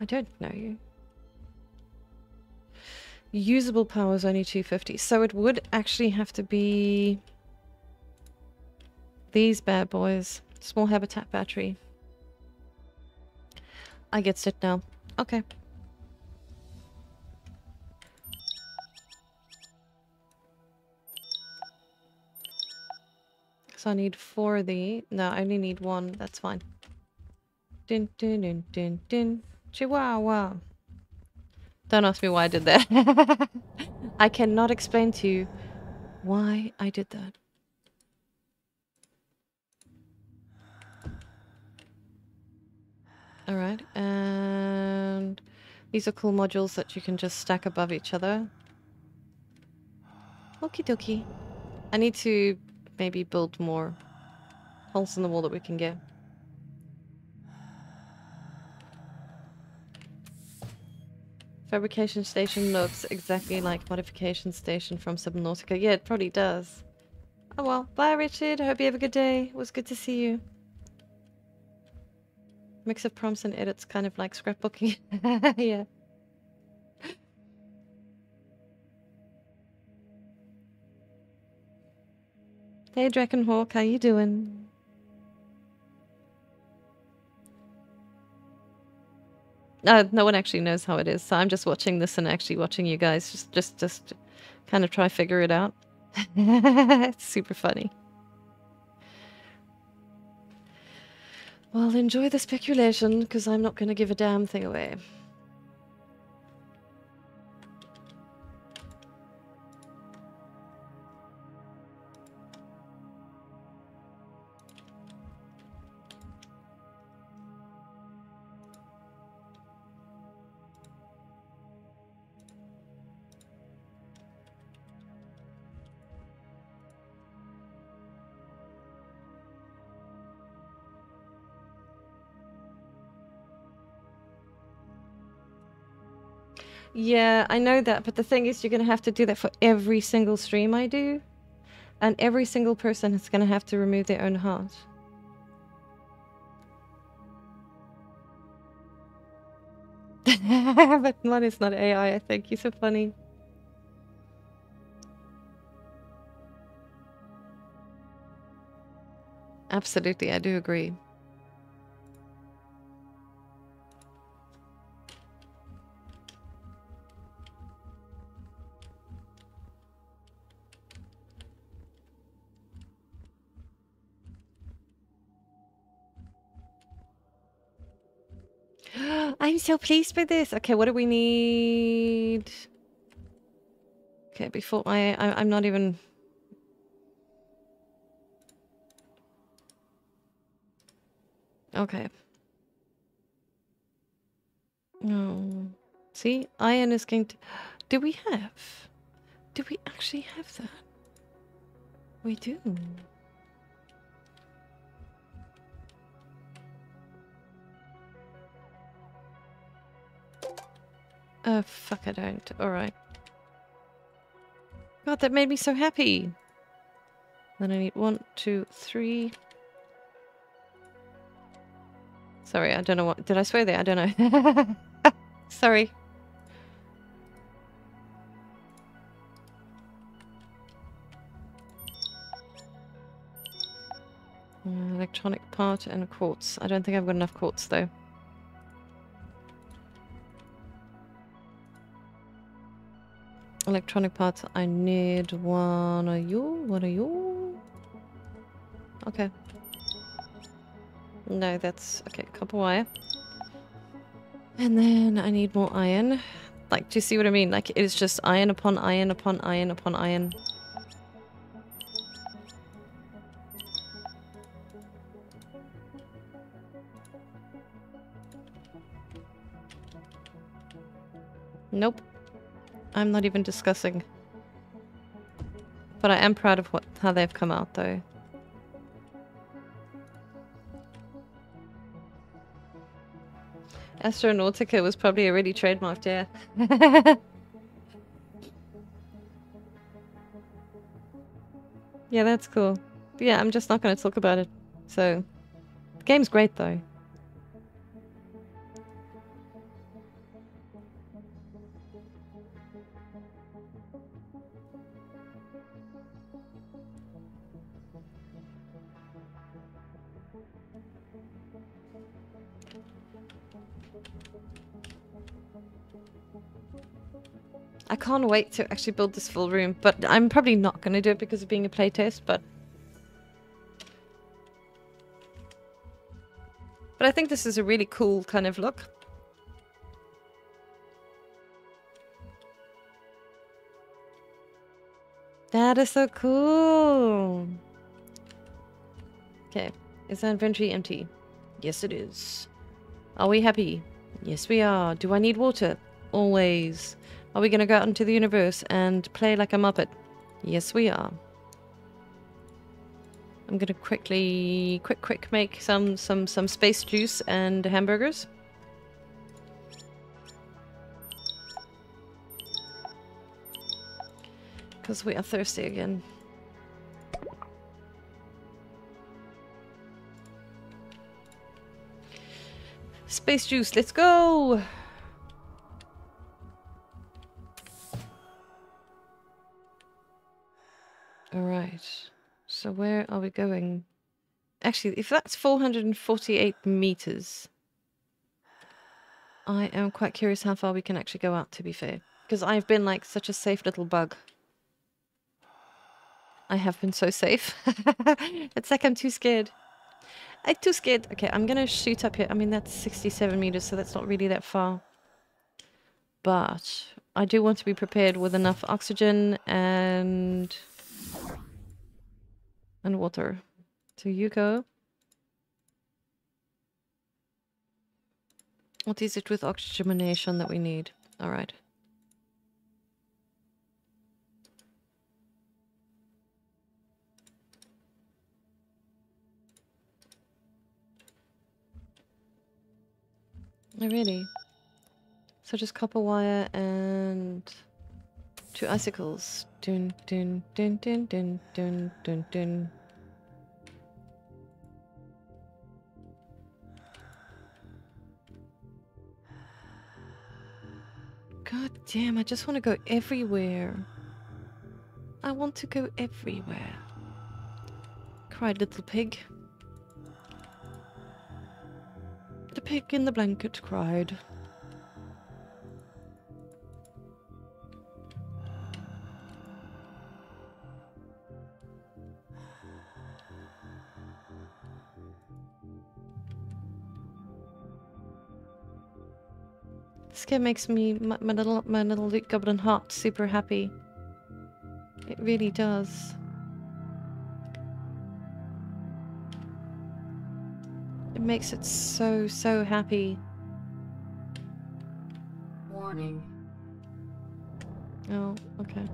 Speaker 1: I don't know. Usable power is only 250, so it would actually have to be these bad boys. Small habitat battery. I get it now. Okay. So I need four of the. No, I only need one. That's fine. Din din din din din. Chihuahua. Don't ask me why I did that. <laughs> I cannot explain to you why I did that. Alright, and these are cool modules that you can just stack above each other. Okie dokie. I need to maybe build more holes in the wall that we can get. Fabrication station looks exactly like modification station from Subnautica. Yeah, it probably does. Oh well. Bye, Richard. Hope you have a good day. It was good to see you. Mix of prompts and edits, kind of like scrapbooking. <laughs> yeah. Hey, Drakenhawk, how you doing? Uh, no one actually knows how it is, so I'm just watching this and actually watching you guys just, just, just kind of try figure it out. <laughs> it's super funny. Well, enjoy the speculation, because I'm not going to give a damn thing away. Yeah, I know that, but the thing is, you're going to have to do that for every single stream I do. And every single person is going to have to remove their own heart. <laughs> but one is not AI, I think. You're so funny. Absolutely, I do agree. So pleased with this. Okay, what do we need? Okay, before I, I I'm not even. Okay. No. See, iron is going to. Do we have? Do we actually have that? We do. Oh, fuck, I don't. Alright. God, that made me so happy. Then I need one, two, three. Sorry, I don't know what. Did I swear there? I don't know. <laughs> Sorry. Uh, electronic part and quartz. I don't think I've got enough quartz though. Electronic parts. I need one of you. What are you? Okay. No, that's okay. Copper wire. And then I need more iron. Like, do you see what I mean? Like, it's just iron upon iron upon iron upon iron. Nope. I'm not even discussing. But I am proud of what how they've come out, though. Astronautica was probably already trademarked, yeah. <laughs> yeah, that's cool. But yeah, I'm just not going to talk about it. So, the game's great, though. Can't wait to actually build this full room, but I'm probably not going to do it because of being a playtest, but... But I think this is a really cool kind of look. That is so cool! Okay, is that inventory empty? Yes, it is. Are we happy? Yes, we are. Do I need water? Always. Are we going to go out into the universe and play like a Muppet? Yes, we are. I'm going to quickly, quick, quick make some, some, some space juice and hamburgers. Because we are thirsty again. Space juice, let's go! Alright. So where are we going? Actually, if that's 448 meters, I am quite curious how far we can actually go out, to be fair. Because I've been like such a safe little bug. I have been so safe. <laughs> it's like I'm too scared. I'm too scared. Okay, I'm going to shoot up here. I mean, that's 67 meters, so that's not really that far. But I do want to be prepared with enough oxygen and and water. So you go. What is it with oxygenation that we need? All right. Oh, really? So just copper wire and two icicles. Dun dun dun dun dun dun dun dun. God damn, I just want to go everywhere. I want to go everywhere. Cried little pig. The pig in the blanket cried. This makes me my, my little my little goblin heart super happy. It really does. It makes it so so happy.
Speaker 2: Warning.
Speaker 1: Oh, okay.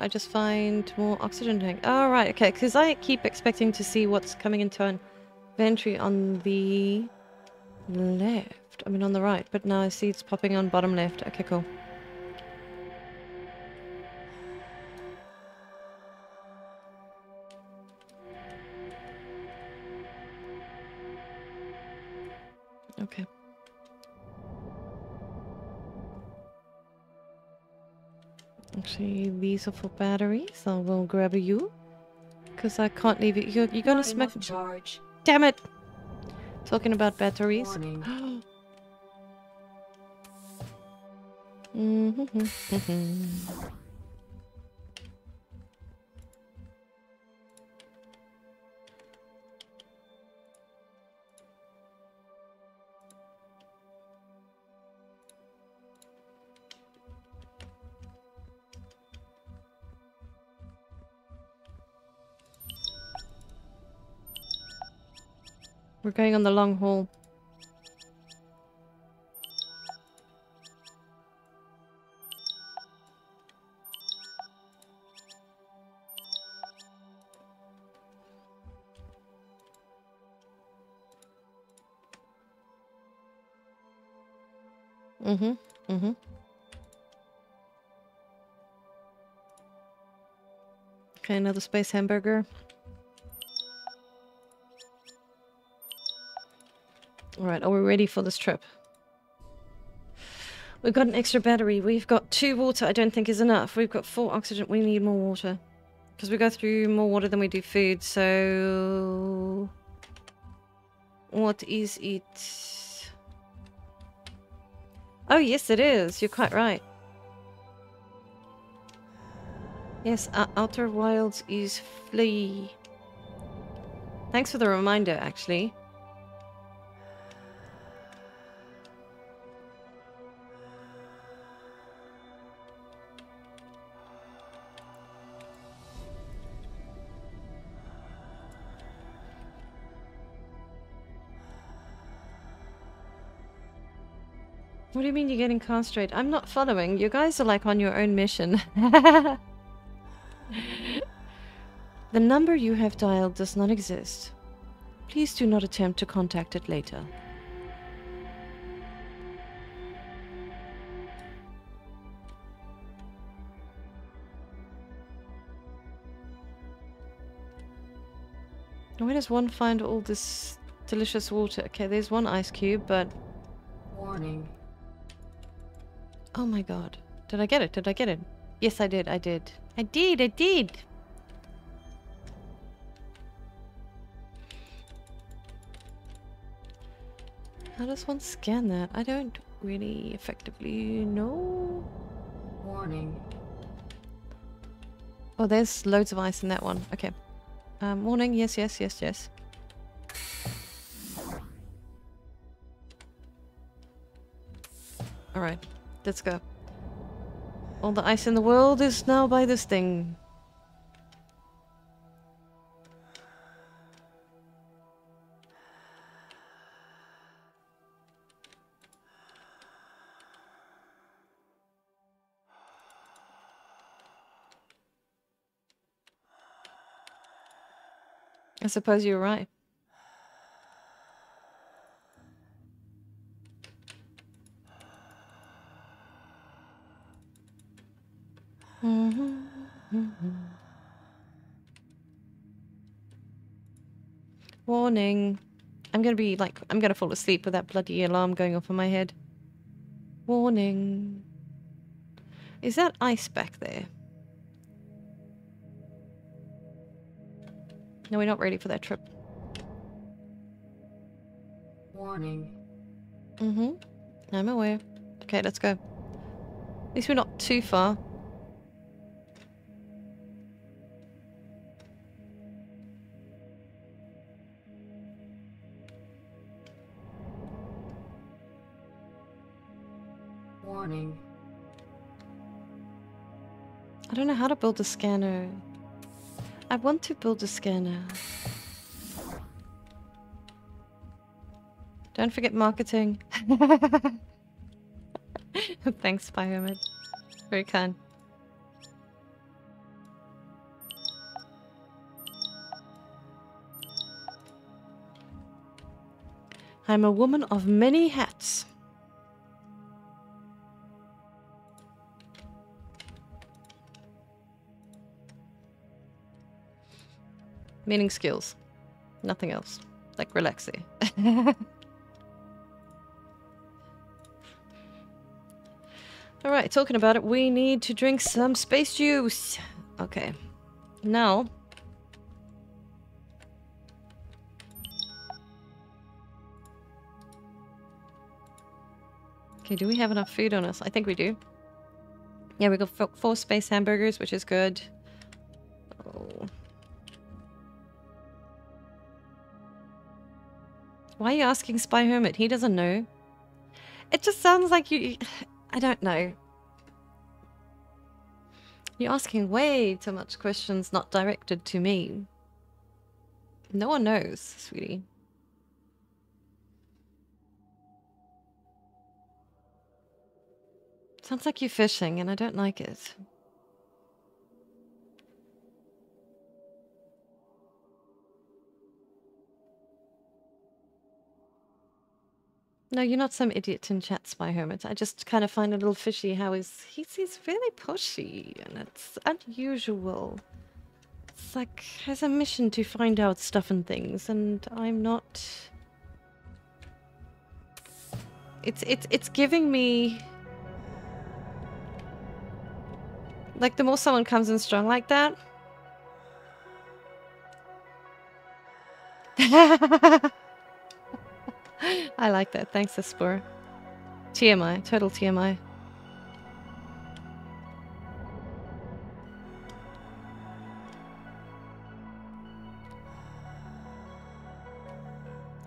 Speaker 1: I just find more oxygen tank? Oh, right, okay, because I keep expecting to see what's coming into an inventory on the left. I mean, on the right, but now I see it's popping on bottom left. Okay, cool. Actually, these are for batteries. I will grab you. Because I can't leave you. You're, you're gonna smack.
Speaker 2: charge.
Speaker 1: Damn it! Talking about batteries.
Speaker 2: Warning. <gasps>
Speaker 1: Mm-hmm. <laughs> We're going on the long haul. Mm-hmm. Mm-hmm. Okay, another space hamburger. Alright, are we ready for this trip? We've got an extra battery. We've got two water I don't think is enough. We've got four oxygen. We need more water. Because we go through more water than we do food, so... What is it? Oh, yes, it is. You're quite right. Yes, Outer Wilds is Flea. Thanks for the reminder, actually. What do you mean you're getting concentrate? I'm not following. You guys are like on your own mission. <laughs> the number you have dialed does not exist. Please do not attempt to contact it later. Where does one find all this delicious water? Okay, there's one ice cube, but
Speaker 2: Warning.
Speaker 1: Oh my god. Did I get it? Did I get it? Yes, I did. I did. I did. I did. How does one scan that? I don't really effectively know.
Speaker 2: Warning.
Speaker 1: Oh, there's loads of ice in that one. Okay. Um, warning. Yes, yes, yes, yes. Alright, let's go. All the ice in the world is now by this thing. I suppose you're right. Warning. I'm gonna be like, I'm gonna fall asleep with that bloody alarm going off in my head. Warning. Is that ice back there? No, we're not ready for that trip.
Speaker 2: Warning.
Speaker 1: Mm-hmm. I'm aware. Okay, let's go. At least we're not too far. I don't know how to build a scanner. I want to build a scanner. Don't forget marketing. <laughs> Thanks, Biomed. Very kind. I'm a woman of many hats. Meaning skills. Nothing else. Like relaxing. <laughs> Alright, talking about it, we need to drink some space juice. Okay. Now. Okay, do we have enough food on us? I think we do. Yeah, we got fo- four space hamburgers, which is good. Oh. Why are you asking Spy Hermit? He doesn't know. It just sounds like you... <sighs> I don't know. You're asking way too much questions not directed to me. No one knows, sweetie. Sounds like you're fishing, and I don't like it. No, you're not some idiot in chat, Spy Hermit. I just kind of find it a little fishy how he's, he's, he's really pushy, and it's unusual. It's like, has a mission to find out stuff and things, and I'm not... It's, it's, it's giving me... Like, the more someone comes in strong like that... <laughs> I like that. Thanks, Aspor. TMI. Total TMI.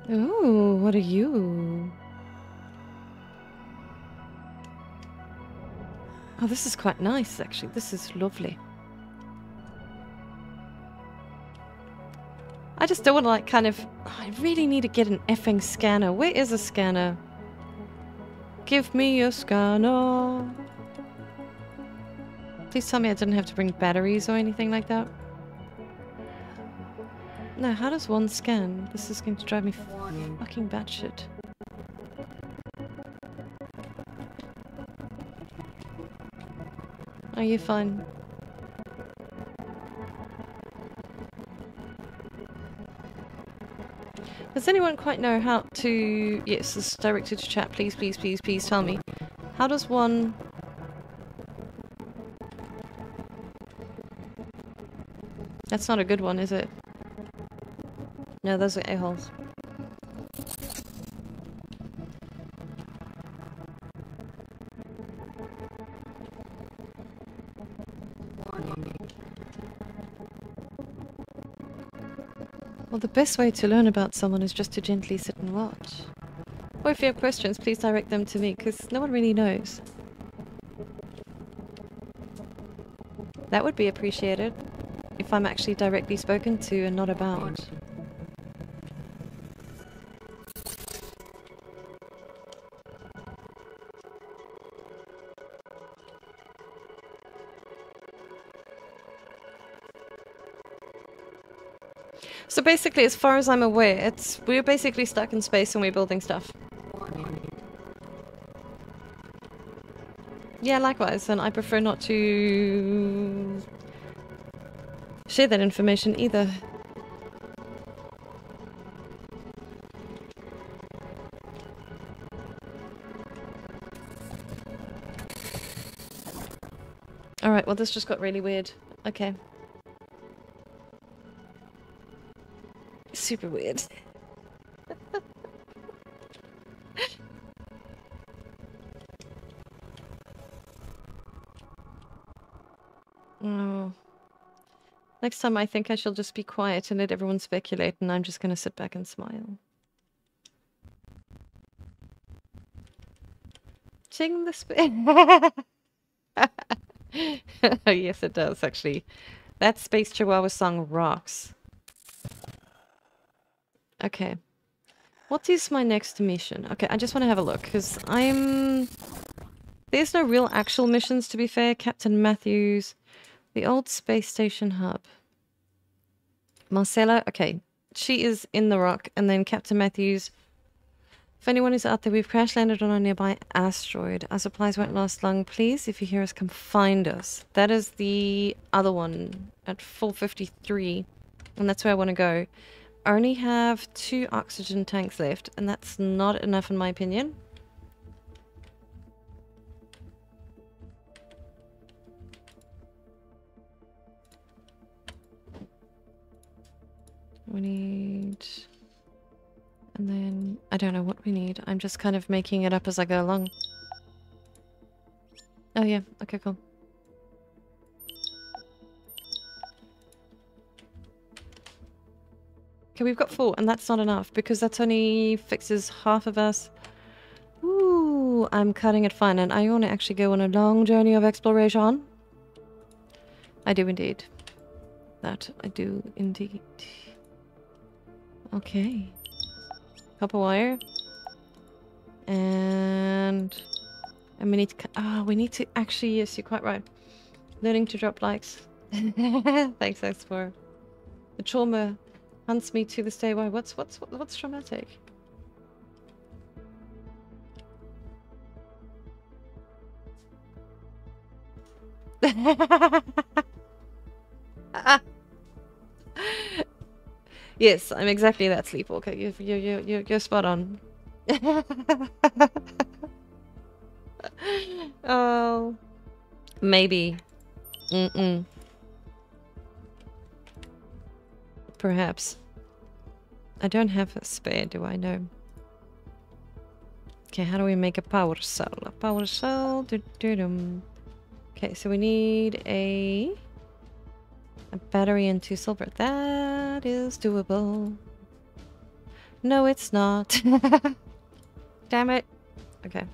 Speaker 1: Ooh, what are you? Oh, this is quite nice, actually. This is lovely. I just don't want to, like, kind of... I really need to get an effing scanner. Where is a scanner? Give me a scanner. Please tell me I didn't have to bring batteries or anything like that. No, how does one scan? This is going to drive me fucking batshit. Are you fine? Does anyone quite know how to... Yes, this is directed to chat. Please, please, please, please tell me. How does one... That's not a good one, is it? No, those are a-holes. The best way to learn about someone is just to gently sit and watch. Or if you have questions, please direct them to me, because no one really knows. That would be appreciated, if I'm actually directly spoken to and not about. Basically, as far as I'm aware, it's we're basically stuck in space and we're building stuff. Yeah, likewise, and I prefer not to share that information either. Alright, well this just got really weird. Okay. Super weird. oh. <laughs> Next time I think I shall just be quiet and let everyone speculate and I'm just gonna sit back and smile. Ching the spin. <laughs> yes, it does, actually. That Space Chihuahua song rocks. Okay. What is my next mission? Okay, I just want to have a look, because I'm... There's no real actual missions, to be fair. Captain Matthews, the old space station hub. Marcella, okay. She is in the rock, and then Captain Matthews if anyone is out there, we've crash landed on a nearby asteroid. Our supplies won't last long. Please, if you hear us, come find us. That is the other one at 453. And that's where I want to go. Only have two oxygen tanks left, and that's not enough in my opinion. We need... And then I don't know what we need. I'm just kind of making it up as I go along. Oh yeah, okay, cool. Okay, we've got four, and that's not enough, because that's only fixes half of us. Ooh, I'm cutting it fine, and I want to actually go on a long journey of exploration. I do indeed. That I do indeed. Okay copper wire. And... And we need to... Ah, oh, we need to... Actually, yes, you're quite right. Learning to drop likes. <laughs> Thanks, X4. The trauma hunts me to this day. Why? What's what's what's traumatic? <laughs> Yes, I'm exactly that sleepwalker. You, you, you, you, you're spot on. <laughs> oh, maybe. Mm-mm. Perhaps. I don't have a spare, do I know? Okay, how do we make a power cell? A power cell. Doo -doo -doo. Okay, so we need a a battery and two silver. That is doable. No, it's not. <laughs> Damn it. Okay.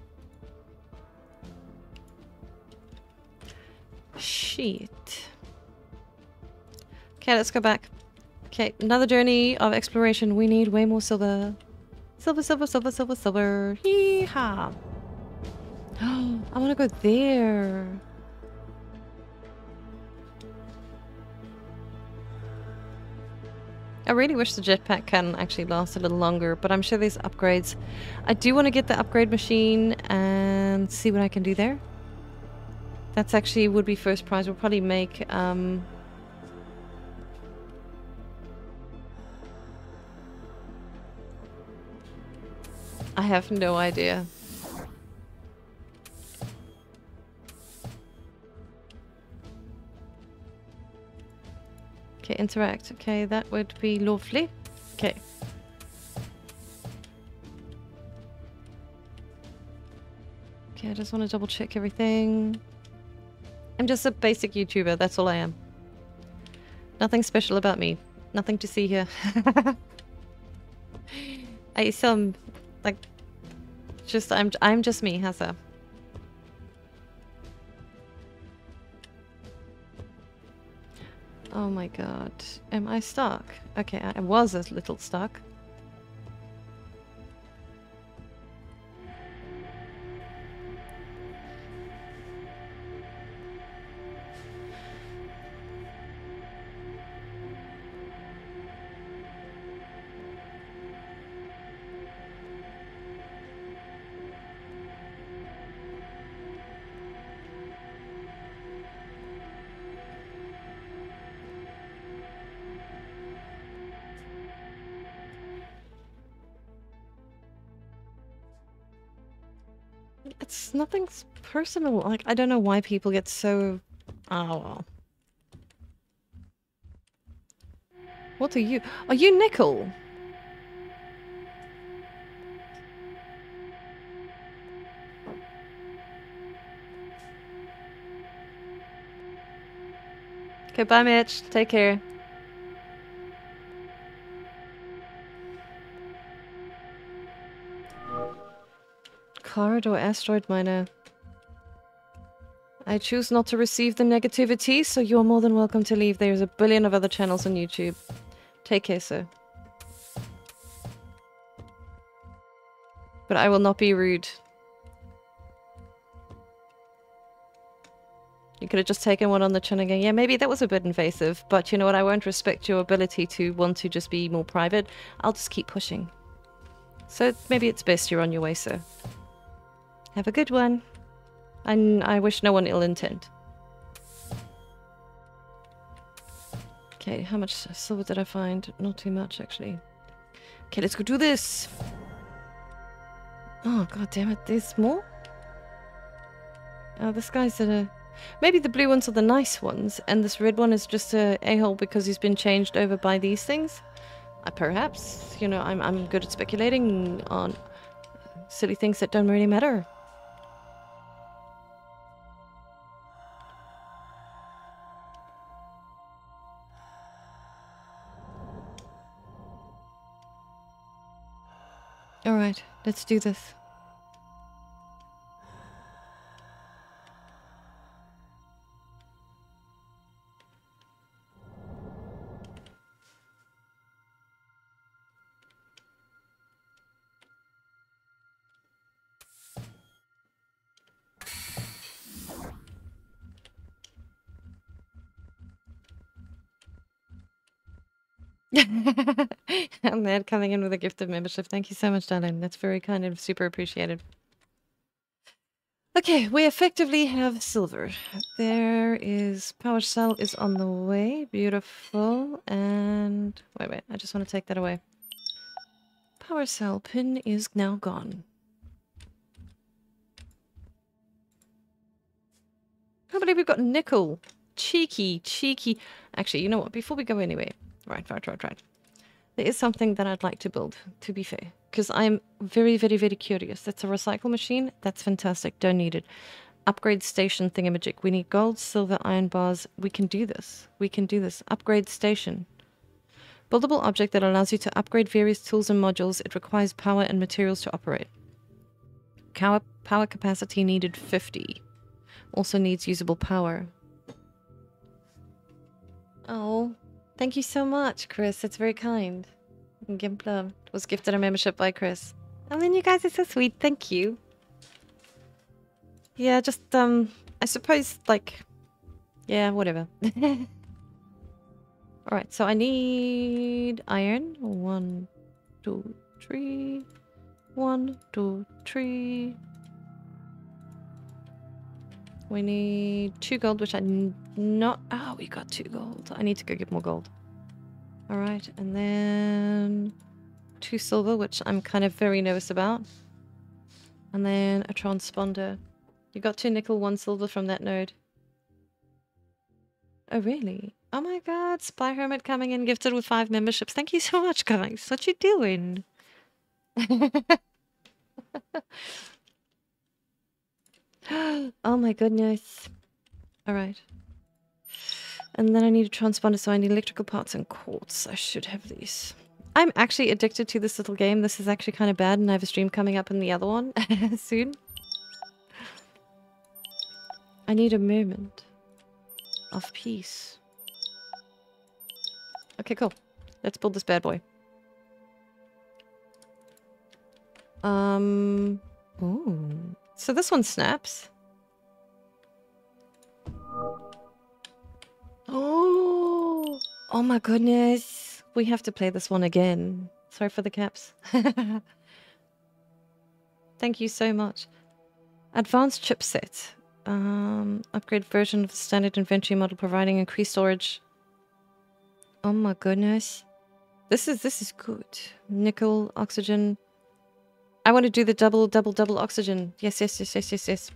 Speaker 1: Shit. Okay, let's go back. Okay, another journey of exploration. We need way more silver. Silver, silver, silver, silver, silver. Hee-haw. <gasps> I want to go there. I really wish the jetpack can actually last a little longer, but I'm sure there's upgrades. I do want to get the upgrade machine and see what I can do there. That's actually would be first prize. We'll probably make... Um, I have no idea. Okay, interact. Okay, that would be lovely. Okay. Okay, I just want to double check everything. I'm just a basic YouTuber, that's all I am. Nothing special about me. Nothing to see here. <laughs> I some like just I'm I'm just me, that? Oh my god. Am I stuck? Okay, I was a little stuck. It's nothing's personal. Like I don't know why people get so. Oh well. What are you? Are you Nickel? Okay, bye, Mitch. Take care. Corridor asteroid miner. I choose not to receive the negativity, so you're more than welcome to leave. There's a billion of other channels on YouTube. Take care, sir. But I will not be rude. You could have just taken one on the chin again. Yeah, maybe that was a bit invasive, but you know what? I won't respect your ability to want to just be more private. I'll just keep pushing. So maybe it's best you're on your way, sir. Have a good one. And I wish no one ill intent. Okay, how much silver did I find? Not too much, actually. Okay, let's go do this. Oh, god damn it. There's more? Oh, this guy's a... Maybe the blue ones are the nice ones, and this red one is just a a-hole because he's been changed over by these things? Uh, perhaps. You know, I'm, I'm good at speculating on silly things that don't really matter. Let's do this. Ned coming in with a gift of membership. Thank you so much, darling. That's very kind and super appreciated. Okay, we effectively have silver. There is power cell is on the way. Beautiful. And wait, wait, I just want to take that away. Power cell pin is now gone. Can't believe we've got nickel. Cheeky, cheeky. Actually, you know what? Before we go anywhere, Right, right, right, right. There is something that I'd like to build, to be fair. Because I'm very, very, very curious. That's a recycle machine. That's fantastic. Don't need it. Upgrade station thingamajig. We need gold, silver, iron bars. We can do this. We can do this. Upgrade station. Buildable object that allows you to upgrade various tools and modules. It requires power and materials to operate. Power, power capacity needed 50. Also needs usable power. Oh, Thank you so much, Chris. It's very kind. Gimpla was gifted a membership by Chris. I mean, you guys are so sweet. Thank you. Yeah, just, um, I suppose, like, yeah, whatever. <laughs> Alright, so I need iron. One, two, three. One, two, three. We need two gold, which I not... Oh, we got two gold. I need to go get more gold. Alright, and then two silver, which I'm kind of very nervous about. And then a transponder. You got two nickel, one silver from that node. Oh, really? Oh my god, Spy Hermit coming in gifted with five memberships. Thank you so much, guys. What you doing? <laughs> <gasps> oh my goodness. Alright. And then I need a transponder, so I need electrical parts and quartz. I should have these. I'm actually addicted to this little game. This is actually kind of bad, and I have a stream coming up in the other one <laughs> soon. I need a moment of peace. Okay, cool. Let's build this bad boy. Um... Ooh. So this one snaps. Oh, oh my goodness. We have to play this one again. Sorry for the caps. <laughs> Thank you so much. Advanced chipset. Um, upgrade version of the standard inventory model providing increased storage. Oh my goodness. This is this is good. Nickel, oxygen, I want to do the double, double, double oxygen. Yes, yes, yes, yes, yes, yes.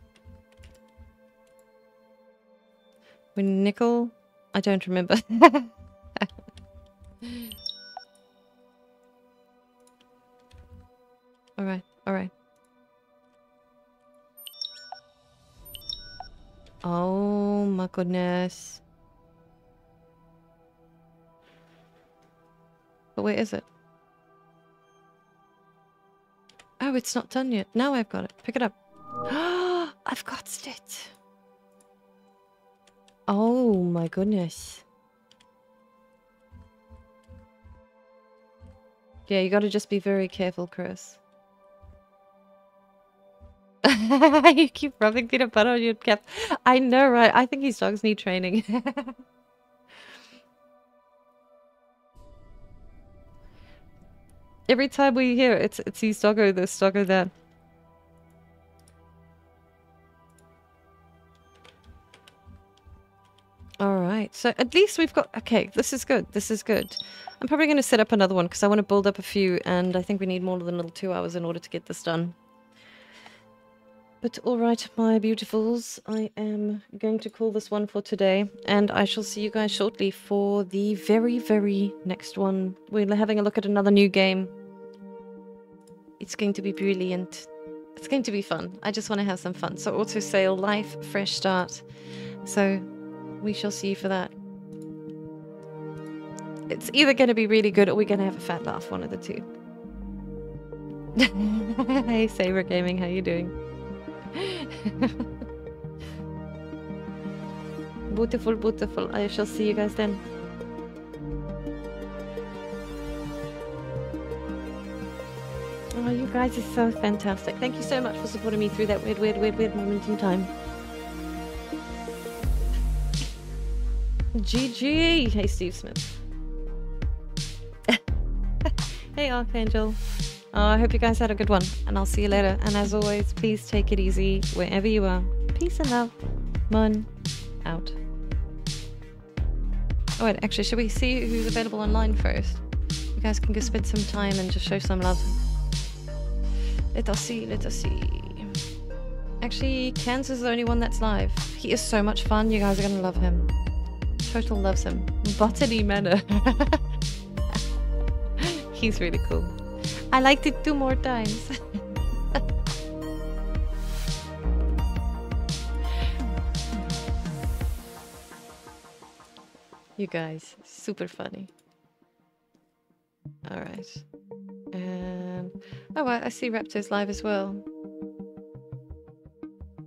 Speaker 1: When nickel, I don't remember. <laughs> all right, all right. Oh my goodness. But where is it? Oh, it's not done yet. Now I've got it. Pick it up. <gasps> I've got it. Oh my goodness. Yeah, you gotta just be very careful, Chris. <laughs> you keep rubbing peanut butter on your cap. I know, right? I think these dogs need training. <laughs> Every time we hear it's it's these doggo this, doggo that. All right, so at least we've got... Okay, this is good. This is good. I'm probably going to set up another one because I want to build up a few and I think we need more than a little two hours in order to get this done. But all right, my beautifuls, I am going to call this one for today and I shall see you guys shortly for the very, very next one. We're having a look at another new game. It's going to be brilliant. It's going to be fun. I just want to have some fun. So auto sale, life, fresh start. So we shall see for that. It's either going to be really good or we're going to have a fat laugh, one of the two. <laughs> hey, Saber Gaming, how you doing? <laughs> beautiful, beautiful. I shall see you guys then. Oh, you guys are so fantastic. Thank you so much for supporting me through that weird, weird, weird, weird moment in time. GG! Hey, Steve Smith. <laughs> hey, Archangel. Oh, I hope you guys had a good one, and I'll see you later. And as always, please take it easy wherever you are. Peace and love. Mon out. Oh, wait, actually, should we see who's available online first? You guys can go spend some time and just show some love. Let us see, let us see. Actually, Kansas is the only one that's live. He is so much fun, you guys are gonna love him. Total loves him. Botany Manor. <laughs> He's really cool. I liked it two more times. <laughs> you guys, super funny. Alright. And... Oh, I, I see Raptors live as well.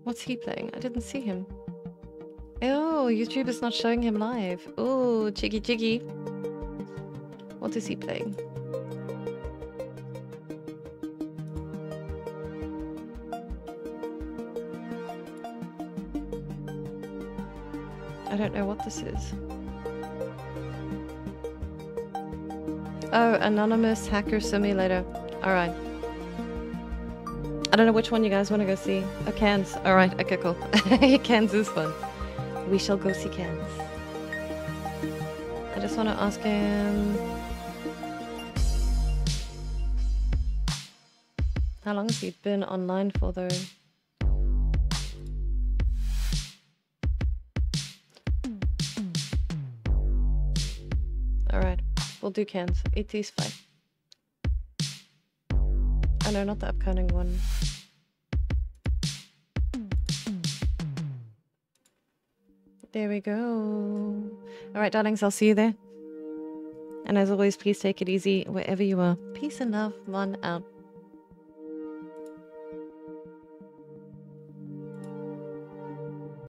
Speaker 1: What's he playing? I didn't see him. Oh, YouTube is not showing him live. Oh, Jiggy Jiggy. What is he playing? I don't know what this is. Oh, Anonymous Hacker Simulator. Alright. I don't know which one you guys want to go see. Oh, Cans. Alright, okay, cool. <laughs> Cans is fun. We shall go see Cans. I just want to ask him... How long has he been online for, though? Alright, we'll do cans. It is fine. Oh no, not the upcoming one. There we go. Alright, darlings, I'll see you there. And as always, please take it easy wherever you are. Peace and love. One out.